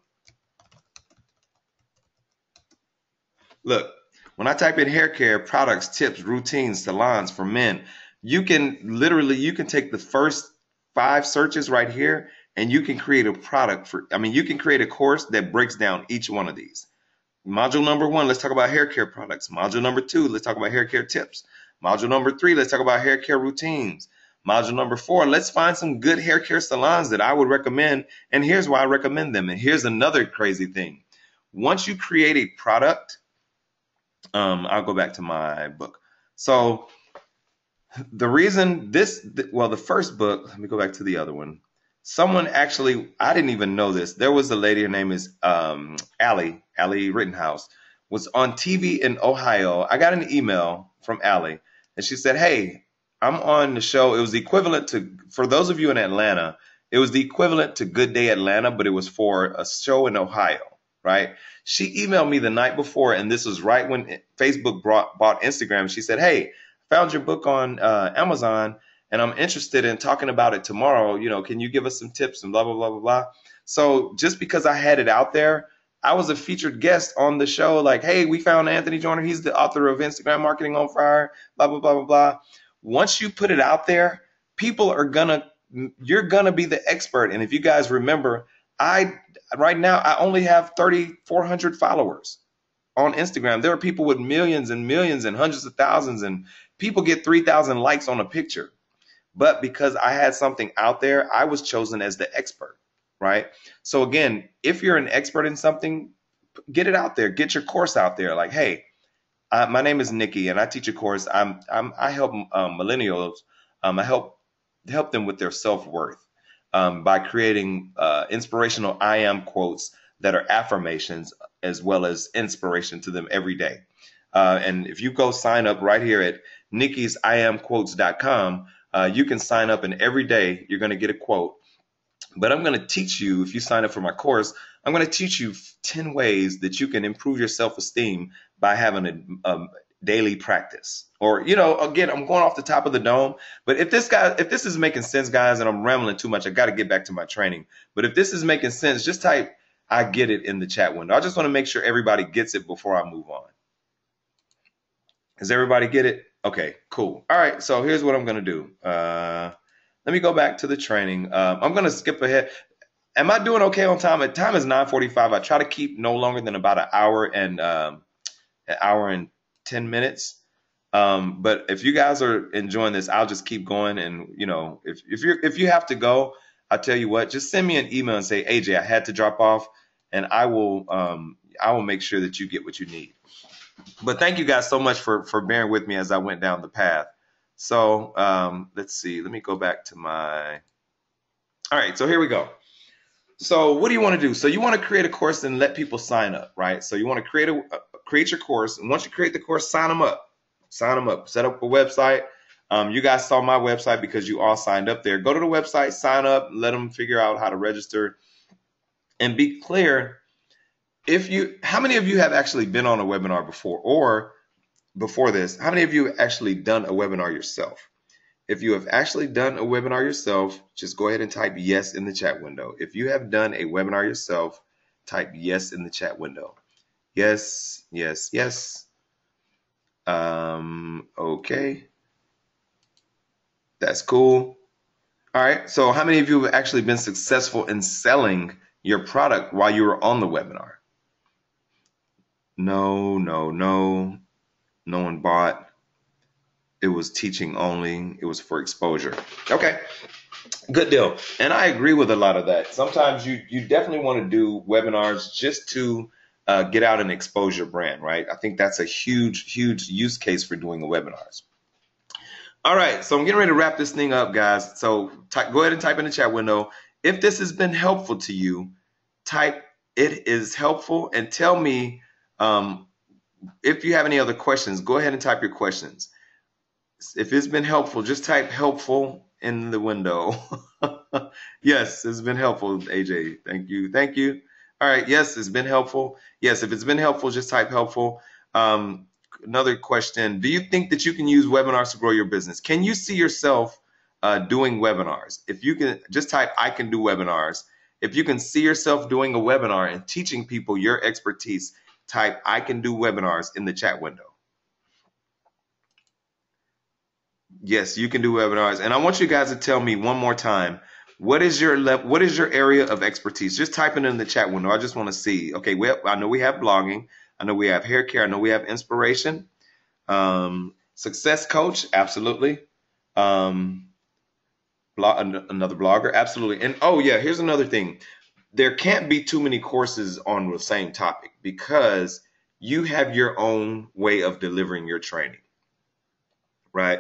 Look, when I type in hair care, products, tips, routines, salons for men, you can literally you can take the first five searches right here and you can create a product for I mean you can create a course that breaks down each one of these. Module number 1, let's talk about hair care products. Module number 2, let's talk about hair care tips. Module number 3, let's talk about hair care routines. Module number 4, let's find some good hair care salons that I would recommend and here's why I recommend them. And here's another crazy thing. Once you create a product, um, I'll go back to my book. So the reason this, well, the first book, let me go back to the other one. Someone actually, I didn't even know this. There was a lady, her name is um, Allie, Allie Rittenhouse, was on TV in Ohio. I got an email from Allie, and she said, Hey, I'm on the show. It was equivalent to, for those of you in Atlanta, it was the equivalent to Good Day Atlanta, but it was for a show in Ohio, right? She emailed me the night before, and this was right when Facebook brought, bought Instagram. She said, Hey, found your book on uh, Amazon, and I'm interested in talking about it tomorrow. You know, can you give us some tips and blah, blah, blah, blah, blah. So just because I had it out there, I was a featured guest on the show. Like, hey, we found Anthony Joiner. He's the author of Instagram Marketing on Fire, blah, blah, blah, blah, blah. Once you put it out there, people are going to, you're going to be the expert. And if you guys remember, I right now I only have 3,400 followers on Instagram. There are people with millions and millions and hundreds of thousands, and people get 3,000 likes on a picture. But because I had something out there, I was chosen as the expert, right? So again, if you're an expert in something, get it out there. Get your course out there. Like, hey, my name is Nikki, and I teach a course. I'm, I'm I help um, millennials. Um, I help help them with their self worth um, by creating uh, inspirational I am quotes that are affirmations as well as inspiration to them every day. Uh, and if you go sign up right here at nikki's nickie'siamquotes.com, uh, you can sign up and every day you're going to get a quote. But I'm going to teach you, if you sign up for my course, I'm going to teach you 10 ways that you can improve your self esteem by having a, a daily practice. Or, you know, again, I'm going off the top of the dome. But if this guy, if this is making sense, guys, and I'm rambling too much, I got to get back to my training. But if this is making sense, just type I get it in the chat window. I just want to make sure everybody gets it before I move on. Does everybody get it? Okay, cool. All right, so here's what I'm to do. Uh, let me go back to the training. Um, I'm to skip ahead. Am I doing okay on time? At time is 9:45. I try to keep no longer than about an hour and um, an hour and 10 minutes. Um, but if you guys are enjoying this, I'll just keep going. And you know, if if you if you have to go, I'll tell you what. Just send me an email and say, AJ, I had to drop off, and I will um, I will make sure that you get what you need. But thank you guys so much for for bearing with me as I went down the path. So um, let's see. Let me go back to my. All right. So here we go. So what do you want to do? So you want to create a course and let people sign up, right? So you want to create a create your course, and once you create the course, sign them up. Sign them up. Set up a website. Um, you guys saw my website because you all signed up there. Go to the website, sign up, let them figure out how to register, and be clear. If you, how many of you have actually been on a webinar before, or before this, how many of you have actually done a webinar yourself? If you have actually done a webinar yourself, just go ahead and type yes in the chat window. If you have done a webinar yourself, type yes in the chat window. Yes, yes, yes. Um, okay. That's cool. All right. So how many of you have actually been successful in selling your product while you were on the webinar? No, no, no. No one bought. It was teaching only. It was for exposure. Okay. Good deal. And I agree with a lot of that. Sometimes you you definitely want to do webinars just to uh, get out and expose your brand, right? I think that's a huge, huge use case for doing the webinars. All right, so I'm getting ready to wrap this thing up, guys. So type, go ahead and type in the chat window. If this has been helpful to you, type it is helpful and tell me um, if you have any other questions. Go ahead and type your questions. If it's been helpful, just type helpful in the window. yes, it's been helpful, AJ. Thank you. Thank you. All right. Yes, it's been helpful. Yes, if it's been helpful, just type helpful. Um, another question Do you think that you can use webinars to grow your business? Can you see yourself uh, doing webinars? If you can, just type I can do webinars. If you can see yourself doing a webinar and teaching people your expertise, type I can do webinars in the chat window. Yes, you can do webinars. And I want you guys to tell me one more time what is your what is your area of expertise? Just type it in the chat window. I just want to see. Okay, we have, I know we have blogging. I know we have hair care. I know we have inspiration. Um, success coach, absolutely. Um, blog, another blogger, absolutely. And oh yeah, here's another thing. There can't be too many courses on the same topic because you have your own way of delivering your training, right?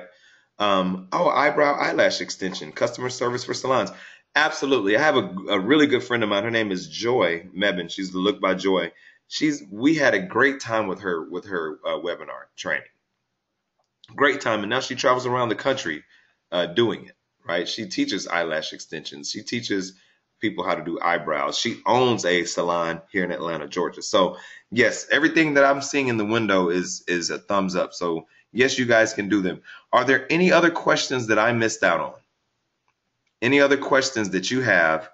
Um, oh, eyebrow eyelash extension, customer service for salons. Absolutely. I have a, a really good friend of mine. Her name is Joy Mebin. She's the Look by Joy. She's we had a great time with her with her uh, webinar training. Great time, and now she travels around the country uh, doing it. Right? She teaches eyelash extensions. She teaches people how to do eyebrows. She owns a salon here in Atlanta, Georgia. So yes, everything that I'm seeing in the window is is a thumbs up. So Yes, you guys can do them. Are there any other questions that I missed out on? Any other questions that you have?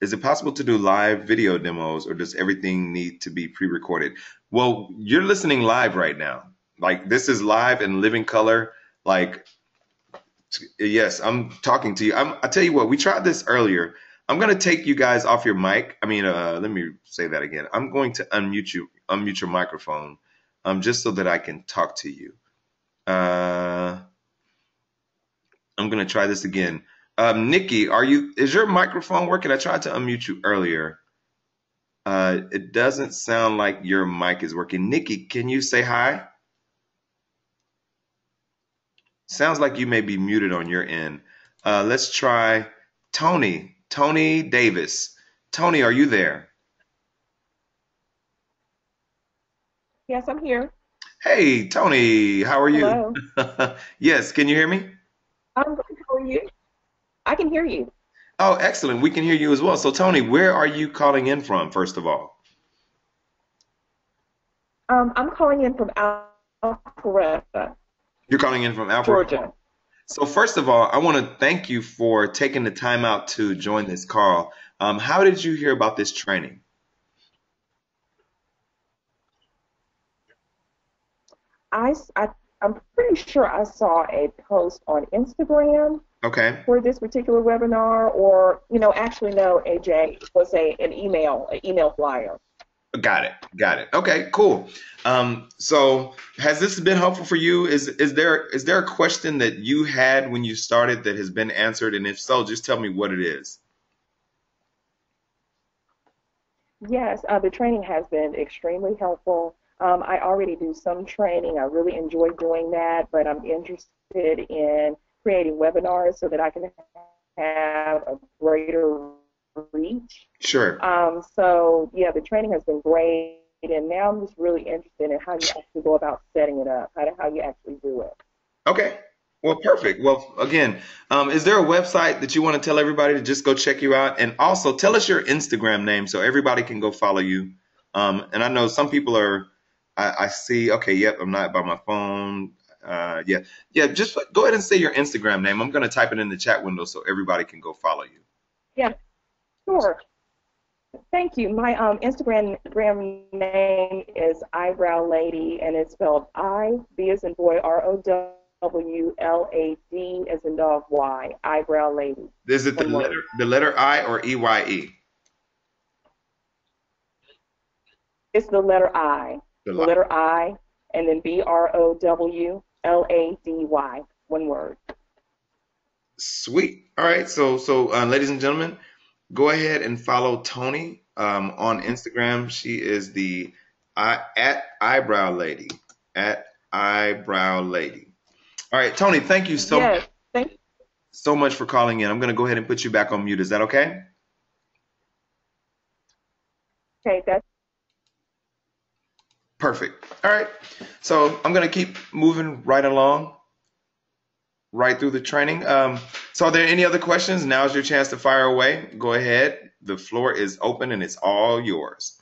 Is it possible to do live video demos or does everything need to be pre recorded? Well, you're listening live right now. Like this is live and living color. Like, yes, I'm talking to you. I'm, I tell you what, we tried this earlier. I'm going to take you guys off your mic. I mean, uh, let me say that again. I'm going to unmute you, unmute your microphone, um, just so that I can talk to you. Uh, I'm gonna try this again. Um, Nikki, are you? Is your microphone working? I tried to unmute you earlier. Uh, it doesn't sound like your mic is working. Nikki, can you say hi? Sounds like you may be muted on your end. Uh, let's try Tony. Tony Davis. Tony, are you there? Yes, I'm here. Hey, Tony, how are you? Yes, can you hear me? I'm good. How are you? I can hear you. Oh, excellent. We can hear you as well. So, Tony, where are you calling in from, first of all? Um, I'm calling in from Alpharetta, You're calling in from Alpharetta. Georgia. So, first of all, I want to thank you for taking the time out to join this call. Um, how did you hear about this training? I I'm pretty sure I saw a post on Instagram Okay, for this particular webinar, or you know, actually no, AJ it was a an email, an email flyer. Got it, got it. Okay, cool. Um, so, has this been helpful for you? Is is there is there a question that you had when you started that has been answered? And if so, just tell me what it is. Yes, uh, the training has been extremely helpful. Um, I already do some training. I really enjoy doing that, but I'm interested in creating webinars so that I can have a greater reach. Sure. Um, so, yeah, the training has been great, and now I'm just really interested in how you actually go about setting it up, how, to, how you actually do it. Okay. Well, perfect. Well, again, um, is there a website that you want to tell everybody to just go check you out? And also tell us your Instagram name so everybody can go follow you. Um, and I know some people are, I, I see, okay, yep, I'm not by my phone. Uh, yeah, yeah, just go ahead and say your Instagram name. I'm going to type it in the chat window so everybody can go follow you. Yeah, sure. Thank you. My um, Instagram name is Eyebrow Lady, and it's spelled I B as in boy R O W L A D as in dog Y. Eyebrow Lady. Is it the One word. letter, the letter I or E Y E? It's the letter I, The the letter I, and then B R O W L A D Y. One word. Sweet. All right. So, so, uh, ladies and gentlemen, go ahead and follow Tony um, on Instagram. She is the I, at eyebrow lady at eyebrow lady. All right, Tony. Thank you so yes. Thank. so much for calling in. I'm going to go ahead and put you back on mute. Is that okay? Okay. That's Perfect. All right. So I'm going to keep moving right along, right through the training. Um, so are there any other questions? Now's your chance to fire away. Go ahead. The floor is open and it's all yours.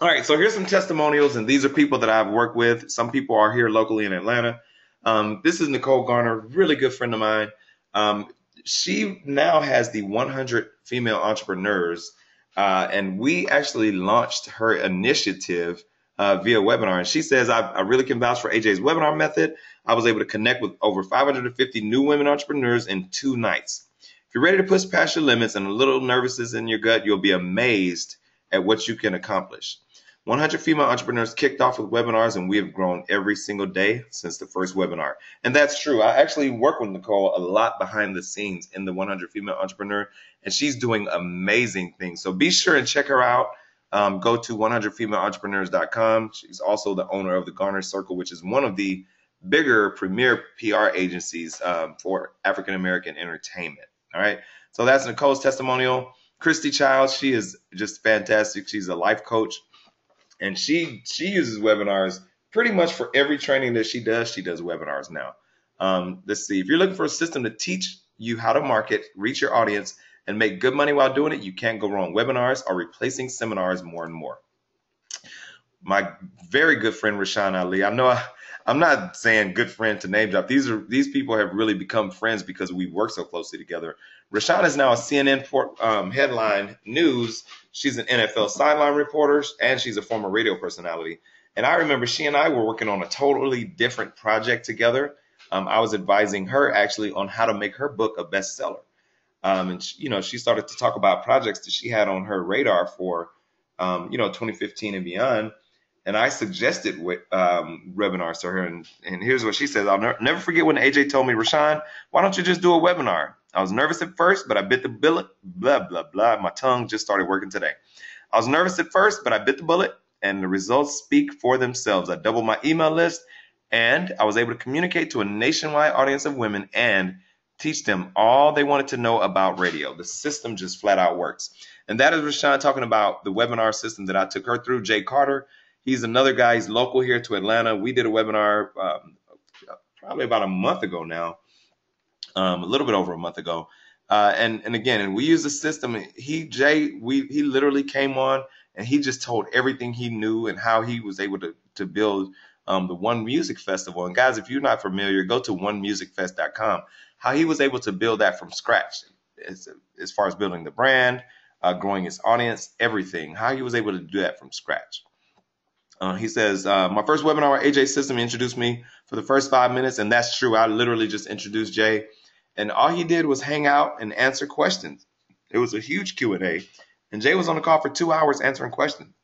All right. So here's some testimonials, and these are people that I've worked with. Some people are here locally in Atlanta. Um, this is Nicole Garner, really good friend of mine. Um, she now has the 100 female entrepreneurs, uh, and we actually launched her initiative uh, via webinar. And she says, I, I really can vouch for AJ's webinar method. I was able to connect with over 550 new women entrepreneurs in two nights. If you're ready to push past your limits and a little nervousness in your gut, you'll be amazed at what you can accomplish. 100 female entrepreneurs kicked off with webinars, and we have grown every single day since the first webinar. And that's true. I actually work with Nicole a lot behind the scenes in the 100 female entrepreneur, and she's doing amazing things. So be sure and check her out. Um, go to 100female-entrepreneurs.com. She's also the owner of the Garner Circle, which is one of the bigger premier PR agencies um, for African American entertainment. All right. So that's Nicole's testimonial. Christy Childs, she is just fantastic. She's a life coach, and she she uses webinars pretty much for every training that she does. She does webinars now. Um, let's see. If you're looking for a system to teach you how to market, reach your audience, and make good money while doing it, you can't go wrong. Webinars are replacing seminars more and more. My very good friend Rashan Ali. I know I, I'm not saying good friend to name drop. These are these people have really become friends because we work so closely together. Rashan is now a CNN port, um, headline news. She's an NFL sideline reporter and she's a former radio personality. And I remember she and I were working on a totally different project together. Um, I was advising her actually on how to make her book a bestseller. Um, and she, you know, she started to talk about projects that she had on her radar for, um, you know, 2015 and beyond. And I suggested um, webinars to her, and, and here's what she says: I'll ne- never forget when AJ told me, Rashan, why don't you just do a webinar? I was nervous at first, but I bit the bullet. Blah blah blah. My tongue just started working today. I was nervous at first, but I bit the bullet, and the results speak for themselves. I doubled my email list, and I was able to communicate to a nationwide audience of women and teach them all they wanted to know about radio. The system just flat out works. And that is Rashan talking about the webinar system that I took her through. Jay Carter, he's another guy. He's local here to Atlanta. We did a webinar um, probably about a month ago now, um, a little bit over a month ago. Uh, and and again, and we use the system. He Jay, we he literally came on and he just told everything he knew and how he was able to to build um, the One Music Festival. And guys, if you're not familiar, go to onemusicfest.com. How he was able to build that from scratch, as, as far as building the brand, uh, growing his audience, everything. How he was able to do that from scratch. Uh, he says, uh, my first webinar, AJ System introduced me for the first five minutes, and that's true. I literally just introduced Jay, and all he did was hang out and answer questions. It was a huge Q&A, and Jay was on the call for two hours answering questions.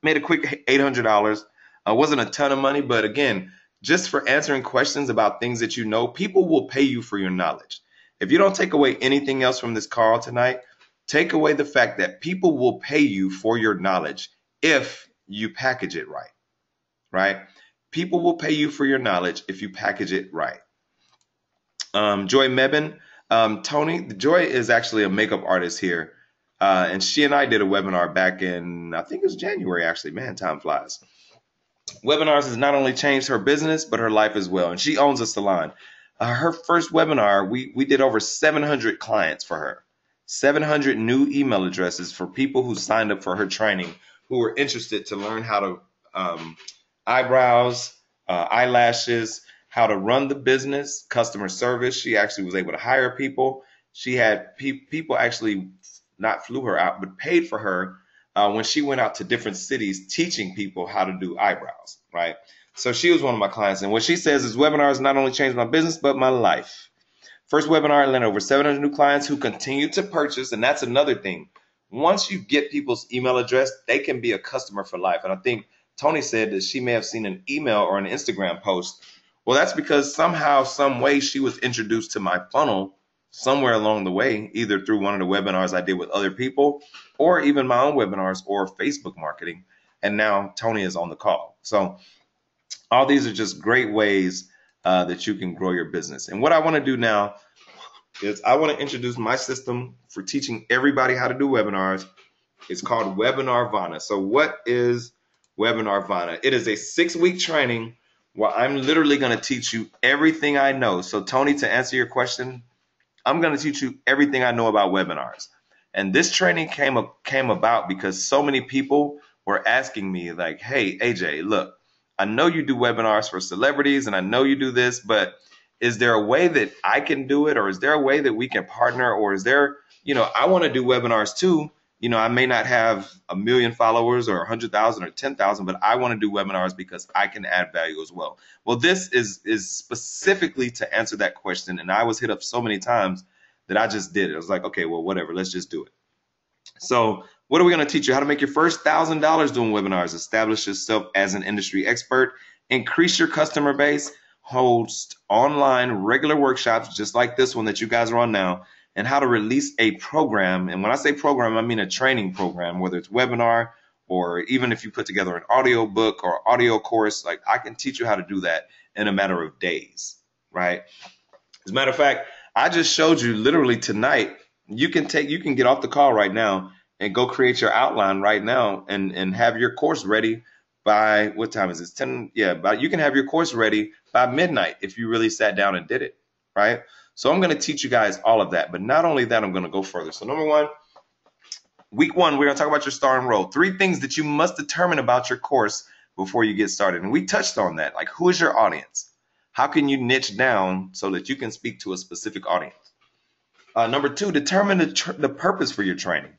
Made a quick $800. Uh, wasn't a ton of money, but again, just for answering questions about things that you know, people will pay you for your knowledge. If you don't take away anything else from this call tonight, take away the fact that people will pay you for your knowledge if you package it right, right? People will pay you for your knowledge if you package it right. Um, Joy Mebin, um, Tony, Joy is actually a makeup artist here. Uh, and she and I did a webinar back in, I think it was January actually. Man, time flies. Webinars has not only changed her business, but her life as well. And she owns a salon. Uh, her first webinar, we, we did over 700 clients for her. 700 new email addresses for people who signed up for her training who were interested to learn how to um, eyebrows, uh, eyelashes, how to run the business, customer service. She actually was able to hire people. She had pe- people actually not flew her out, but paid for her uh, when she went out to different cities teaching people how to do eyebrows, right? So she was one of my clients. And what she says is webinars not only changed my business, but my life. First webinar, I landed over 700 new clients who continue to purchase. And that's another thing once you get people's email address, they can be a customer for life. And I think Tony said that she may have seen an email or an Instagram post. Well, that's because somehow, some way, she was introduced to my funnel somewhere along the way, either through one of the webinars I did with other people, or even my own webinars or Facebook marketing. And now Tony is on the call. So all these are just great ways uh, that you can grow your business. And what I want to do now is I want to introduce my system for teaching everybody how to do webinars. It's called Webinar Vana. So what is Webinar Vana? It is a six-week training where I'm literally going to teach you everything I know. So Tony, to answer your question, I'm going to teach you everything I know about webinars. And this training came up, came about because so many people were asking me like, "Hey, AJ, look, I know you do webinars for celebrities and I know you do this, but is there a way that I can do it or is there a way that we can partner or is there, you know, I want to do webinars too. You know, I may not have a million followers or a hundred thousand or ten thousand, but I want to do webinars because I can add value as well. Well, this is is specifically to answer that question, and I was hit up so many times that I just did it. I was like, okay, well, whatever, let's just do it. So, what are we going to teach you? How to make your first thousand dollars doing webinars, establish yourself as an industry expert, increase your customer base host online regular workshops just like this one that you guys are on now and how to release a program. And when I say program, I mean a training program, whether it's webinar or even if you put together an audio book or audio course, like I can teach you how to do that in a matter of days, right? As a matter of fact, I just showed you literally tonight. You can take, you can get off the call right now and go create your outline right now and, and have your course ready by what time is it? 10. Yeah, but you can have your course ready by midnight if you really sat down and did it, right? So I'm going to teach you guys all of that. But not only that, I'm going to go further. So number one, week one, we're going to talk about your star and role. Three things that you must determine about your course before you get started. And we touched on that. Like, who is your audience? How can you niche down so that you can speak to a specific audience? Uh, number two, determine the, the purpose for your training.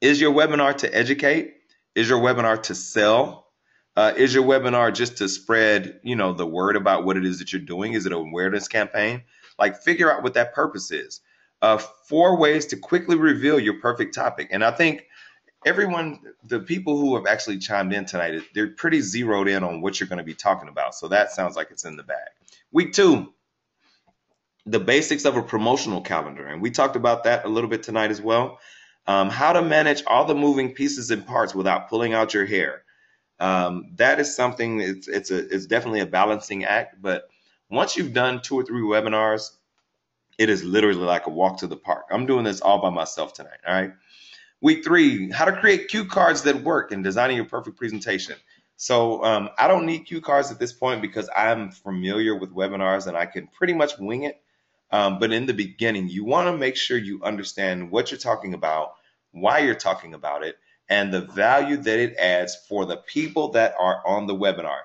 Is your webinar to educate? Is your webinar to sell? Uh, is your webinar just to spread, you know, the word about what it is that you're doing? Is it an awareness campaign? Like, figure out what that purpose is. Uh, four ways to quickly reveal your perfect topic. And I think everyone, the people who have actually chimed in tonight, they're pretty zeroed in on what you're going to be talking about. So that sounds like it's in the bag. Week two, the basics of a promotional calendar. And we talked about that a little bit tonight as well. Um, how to manage all the moving pieces and parts without pulling out your hair. Um, that is something. It's it's a it's definitely a balancing act. But once you've done two or three webinars, It is literally like a walk to the park. I'm doing this all by myself tonight. All right. Week three, how to create cue cards that work and designing your perfect presentation. So um, I don't need cue cards at this point because I'm familiar with webinars and I can pretty much wing it. Um, but in the beginning, you want to make sure you understand what you're talking about, why you're talking about it, and the value that it adds for the people that are on the webinar.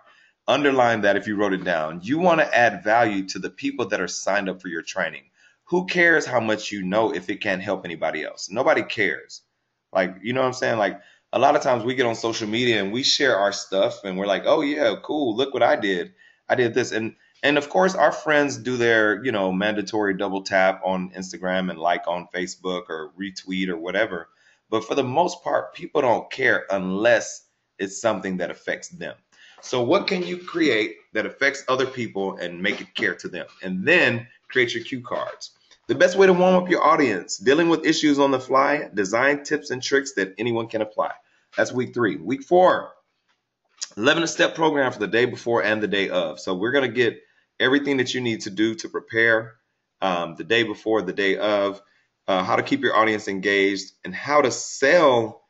Underline that if you wrote it down. You want to add value to the people that are signed up for your training. Who cares how much you know if it can't help anybody else? Nobody cares. Like, you know what I'm saying? Like, a lot of times we get on social media and we share our stuff and we're like, oh, yeah, cool. Look what I did. I did this. And and of course, our friends do their, you know, mandatory double tap on Instagram and like on Facebook or retweet or whatever. But for the most part, people don't care unless it's something that affects them. So, what can you create that affects other people and make it care to them? And then create your cue cards. The best way to warm up your audience, dealing with issues on the fly, design tips and tricks that anyone can apply. That's week three. Week four, 11 step program for the day before and the day of. So, we're going to get everything that you need to do to prepare um, the day before, the day of, uh, how to keep your audience engaged, and how to sell.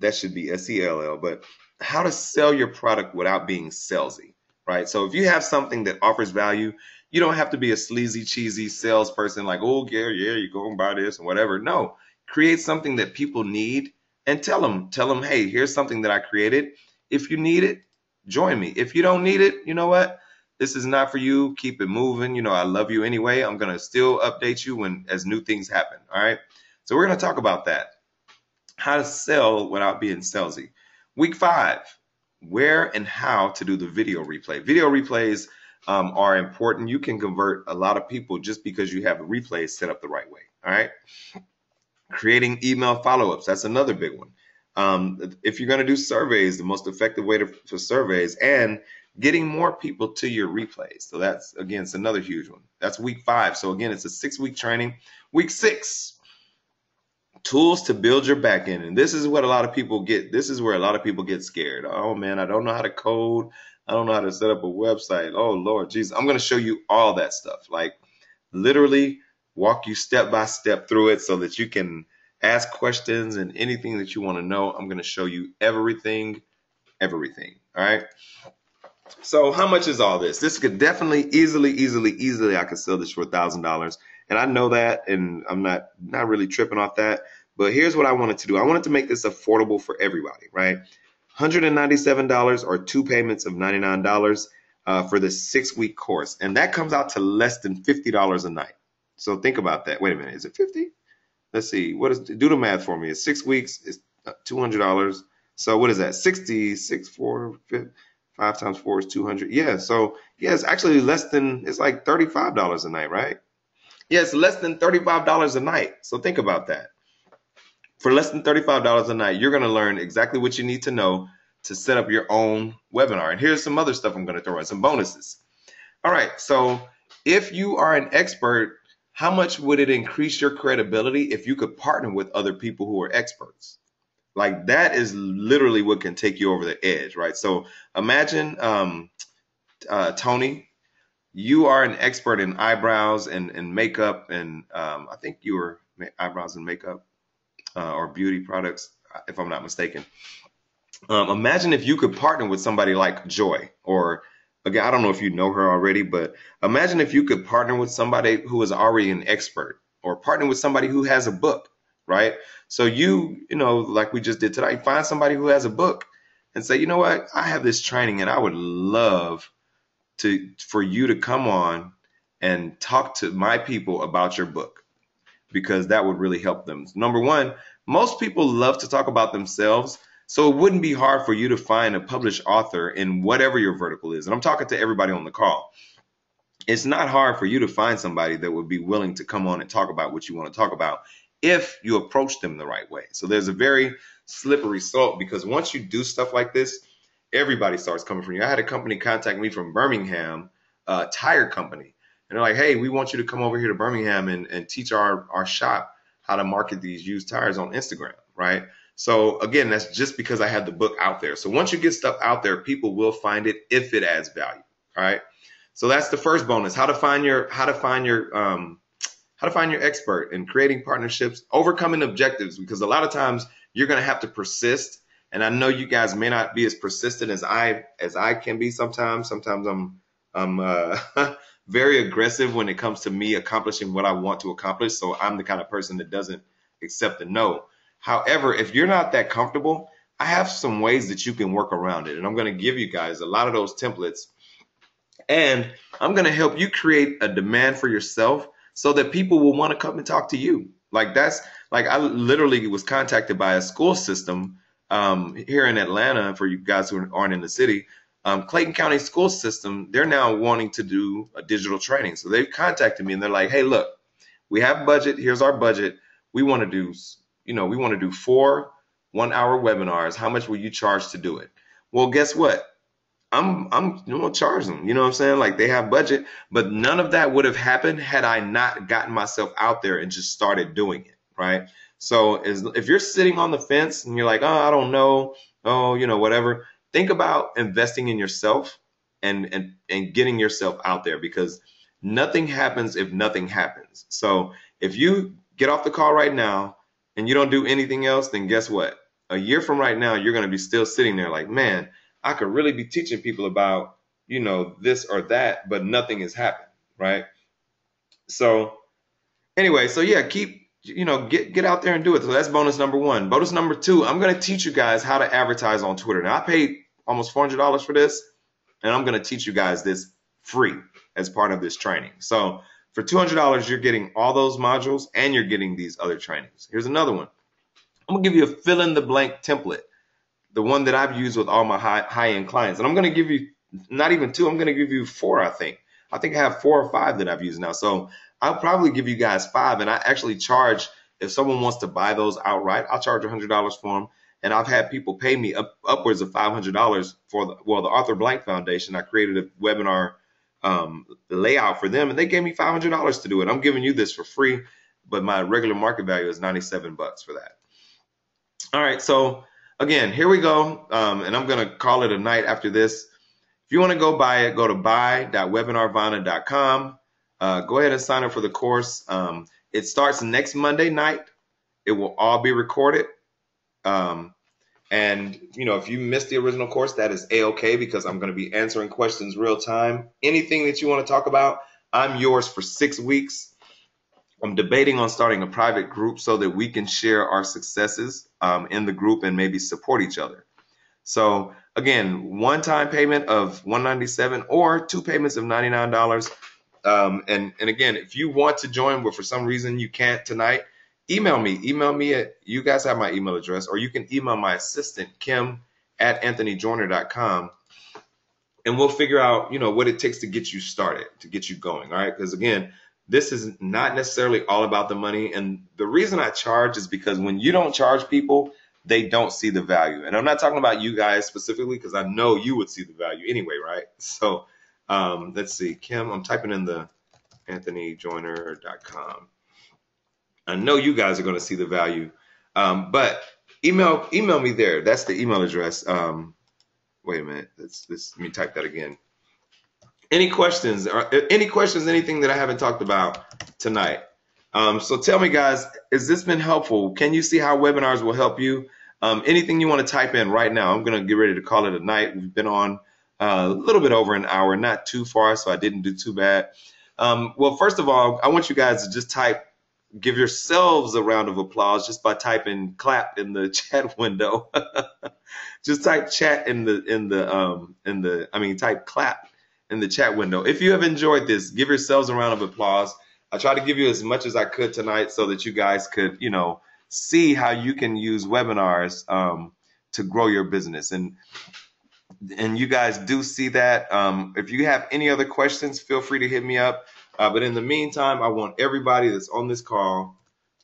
That should be S E L L, but how to sell your product without being salesy, right? So if you have something that offers value, you don't have to be a sleazy, cheesy salesperson like, oh, yeah, yeah, you go and buy this and whatever. No, create something that people need and tell them, tell them, hey, here's something that I created. If you need it, join me. If you don't need it, you know what? This is not for you. Keep it moving. You know, I love you anyway. I'm going to still update you when as new things happen. All right. So we're going to talk about that. How to sell without being salesy. Week five, where and how to do the video replay. Video replays um, are important. You can convert a lot of people just because you have a replay set up the right way. All right. Creating email follow-ups. That's another big one. Um, if you're going to do surveys, the most effective way to, for surveys and getting more people to your replays. So that's again, it's another huge one. That's week five. So again, it's a six week training. Week six, tools to build your backend. And this is what a lot of people get. This is where a lot of people get scared. Oh man, I don't know how to code. I don't know how to set up a website. Oh Lord, Jesus, I'm going to show you all that stuff. Like literally walk you step by step through it so that you can ask questions and anything that you want to know. I'm going to show you everything, everything. All right. So how much is all this? This could definitely, easily, easily, easily, I could sell this for a thousand dollars, and I know that, and I'm not not really tripping off that. But here's what I wanted to do. I wanted to make this affordable for everybody, right? $197 or two payments of $99 uh, for the six week course, and that comes out to less than $50 a night. So think about that. Wait a minute, is it 50? Let's see. What is do the math for me? It's six weeks. It's $200. So what is that? 66 4 50, Five times four is 200. Yeah. So, yeah, it's actually less than, it's like $35 a night, right? Yeah, it's less than $35 a night. So think about that. For less than $35 a night, you're going to learn exactly what you need to know to set up your own webinar. And here's some other stuff I'm going to throw in, some bonuses. All right. So if you are an expert, how much would it increase your credibility if you could partner with other people who are experts? Like that is literally what can take you over the edge, right? So imagine um, uh, Tony, you are an expert in eyebrows and, and makeup, and um, I think you were eyebrows and makeup uh, or beauty products, if I'm not mistaken. Um, imagine if you could partner with somebody like Joy, or again, I don't know if you know her already, but imagine if you could partner with somebody who is already an expert, or partner with somebody who has a book right? So you, you know, like we just did today, find somebody who has a book and say, you know what, I have this training and I would love to for you to come on and talk to my people about your book because that would really help them. Number one, most people love to talk about themselves. So it wouldn't be hard for you to find a published author in whatever your vertical is. And I'm talking to everybody on the call. It's not hard for you to find somebody that would be willing to come on and talk about what you want to talk about if you approach them the right way. So there's a very slippery slope because once you do stuff like this, everybody starts coming from you. I had a company contact me from Birmingham, uh, tire company, and they're like, "Hey, we want you to come over here to Birmingham and, and teach our our shop how to market these used tires on Instagram." Right. So again, that's just because I had the book out there. So once you get stuff out there, people will find it if it adds value. All right. So that's the first bonus: how to find your how to find your um, how to find your expert and creating partnerships, overcoming objectives, because a lot of times you're going to have to persist. And I know you guys may not be as persistent as I as I can be sometimes. Sometimes I'm I'm uh, very aggressive when it comes to me accomplishing what I want to accomplish. So I'm the kind of person that doesn't accept the no. However, if you're not that comfortable, I have some ways that you can work around it. And I'm going to give you guys a lot of those templates. And I'm going to help you create a demand for yourself so that people will want to come and talk to you. Like that's like I literally was contacted by a school system um, here in Atlanta for you guys who aren't in the city. Um, Clayton County school system, they're now wanting to do a digital training. So they've contacted me and they're like, hey, look, we have budget. Here's our budget. We want to do, you know, we want to do four one hour webinars. How much will you charge to do it? Well, guess what? I'm I'm you know charge them. You know what I'm saying? Like they have budget, but none of that would have happened had I not gotten myself out there and just started doing it, right? So as, if you're sitting on the fence and you're like, oh, I don't know, oh, you know, whatever, think about investing in yourself and and and getting yourself out there because nothing happens if nothing happens. So if you get off the call right now and you don't do anything else, then guess what? A year from right now, you're going to be still sitting there like, man, I could really be teaching people about, you know, this or that, but nothing has happened, right? So anyway, so yeah, keep, you know, get get out there and do it. So that's bonus number one. Bonus number two, I'm gonna teach you guys how to advertise on Twitter. Now I paid almost $400 for this, and I'm gonna teach you guys this free as part of this training. So for $200, you're getting all those modules and you're getting these other trainings. Here's another one. I'm gonna give you a fill in the blank template the one that I've used with all my high high end clients. And I'm going to give you not even two, I'm going to give you four, I think. I think I have four or five that I've used now. So I'll probably give you guys five. And I actually charge, if someone wants to buy those outright, I'll charge $100 for them. And I've had people pay me up, upwards of $500 for the, well, the Arthur Blank Foundation. I created a webinar um, layout for them and they gave me $500 to do it. I'm giving you this for free, but my regular market value is 97 bucks for that. All right. So again, here we go. Um, and I'm going to call it a night after this. If you want to go buy it, go to buy.webinarvana.com. Uh, go ahead and sign up for the course. Um, it starts next Monday night. It will all be recorded. Um, and you know, if you missed the original course, that is a okay because I'm going to be answering questions real time. Anything that you want to talk about, I'm yours for six weeks. I'm debating on starting a private group so that we can share our successes um, in the group and maybe support each other. So again, one-time payment of 197 or two payments of $99. Um, and and again, if you want to join, but for some reason you can't tonight, email me. Email me at you guys have my email address, or you can email my assistant Kim at anthonyjoiner.com, and we'll figure out you know what it takes to get you started, to get you going. All right, because again, this is not necessarily all about the money. And the reason I charge is because when you don't charge people, they don't see the value. And I'm not talking about you guys specifically because I know you would see the value anyway, right? So um, let's see, Kim, I'm typing in the anthonyjoiner.com. I know you guys are going to see the value, um, but email email me there. That's the email address. Um, wait a minute. Let's, let's let me type that again. Any questions or any questions, anything that I haven't talked about tonight? Um, so tell me, guys, has this been helpful? Can you see how webinars will help you? Um, anything you want to type in right now? I'm going to get ready to call it a night. We've been on uh, a little bit over an hour, not too far, so I didn't do too bad. Um, well, first of all, I want you guys to just type, give yourselves a round of applause just by typing clap in the chat window. just type chat in the in the um in the I mean type clap in the chat window. If you have enjoyed this, give yourselves a round of applause. I tried to give you as much as I could tonight so that you guys could, you know, see how you can use webinars um, to grow your business. And and you guys do see that. Um, if you have any other questions, feel free to hit me up. Uh, but in the meantime, I want everybody that's on this call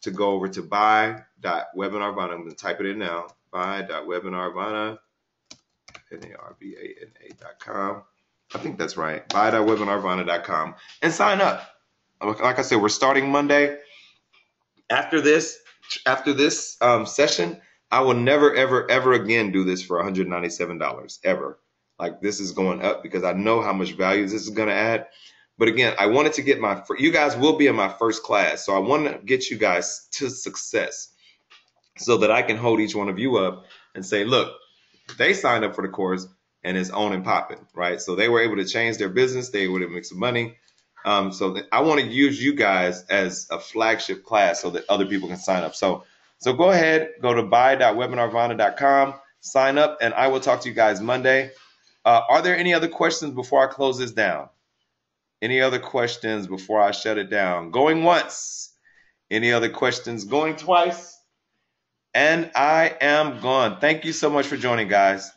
to go over to buy.webinarvana. I'm going to type it in now. Buy.webinarvana, N-A-R-V-A-N-A.com. I think that's right. Buy.webinarvana.com and sign up. Like I said, we're starting Monday. After this, after this um, session, I will never, ever, ever again do this for $197 ever. Like this is going up because I know how much value this is going to add. But again, I wanted to get my, you guys will be in my first class. So I want to get you guys to success so that I can hold each one of you up and say, look, they signed up for the course and it's on and popping, right? So they were able to change their business. They were able to make some money. Um, so I want to use you guys as a flagship class so that other people can sign up. So, so go ahead, go to buy.webinarvana.com, sign up, and I will talk to you guys Monday. Uh, are there any other questions before I close this down? Any other questions before I shut it down? Going once. Any other questions? Going twice. And I am gone. Thank you so much for joining, guys.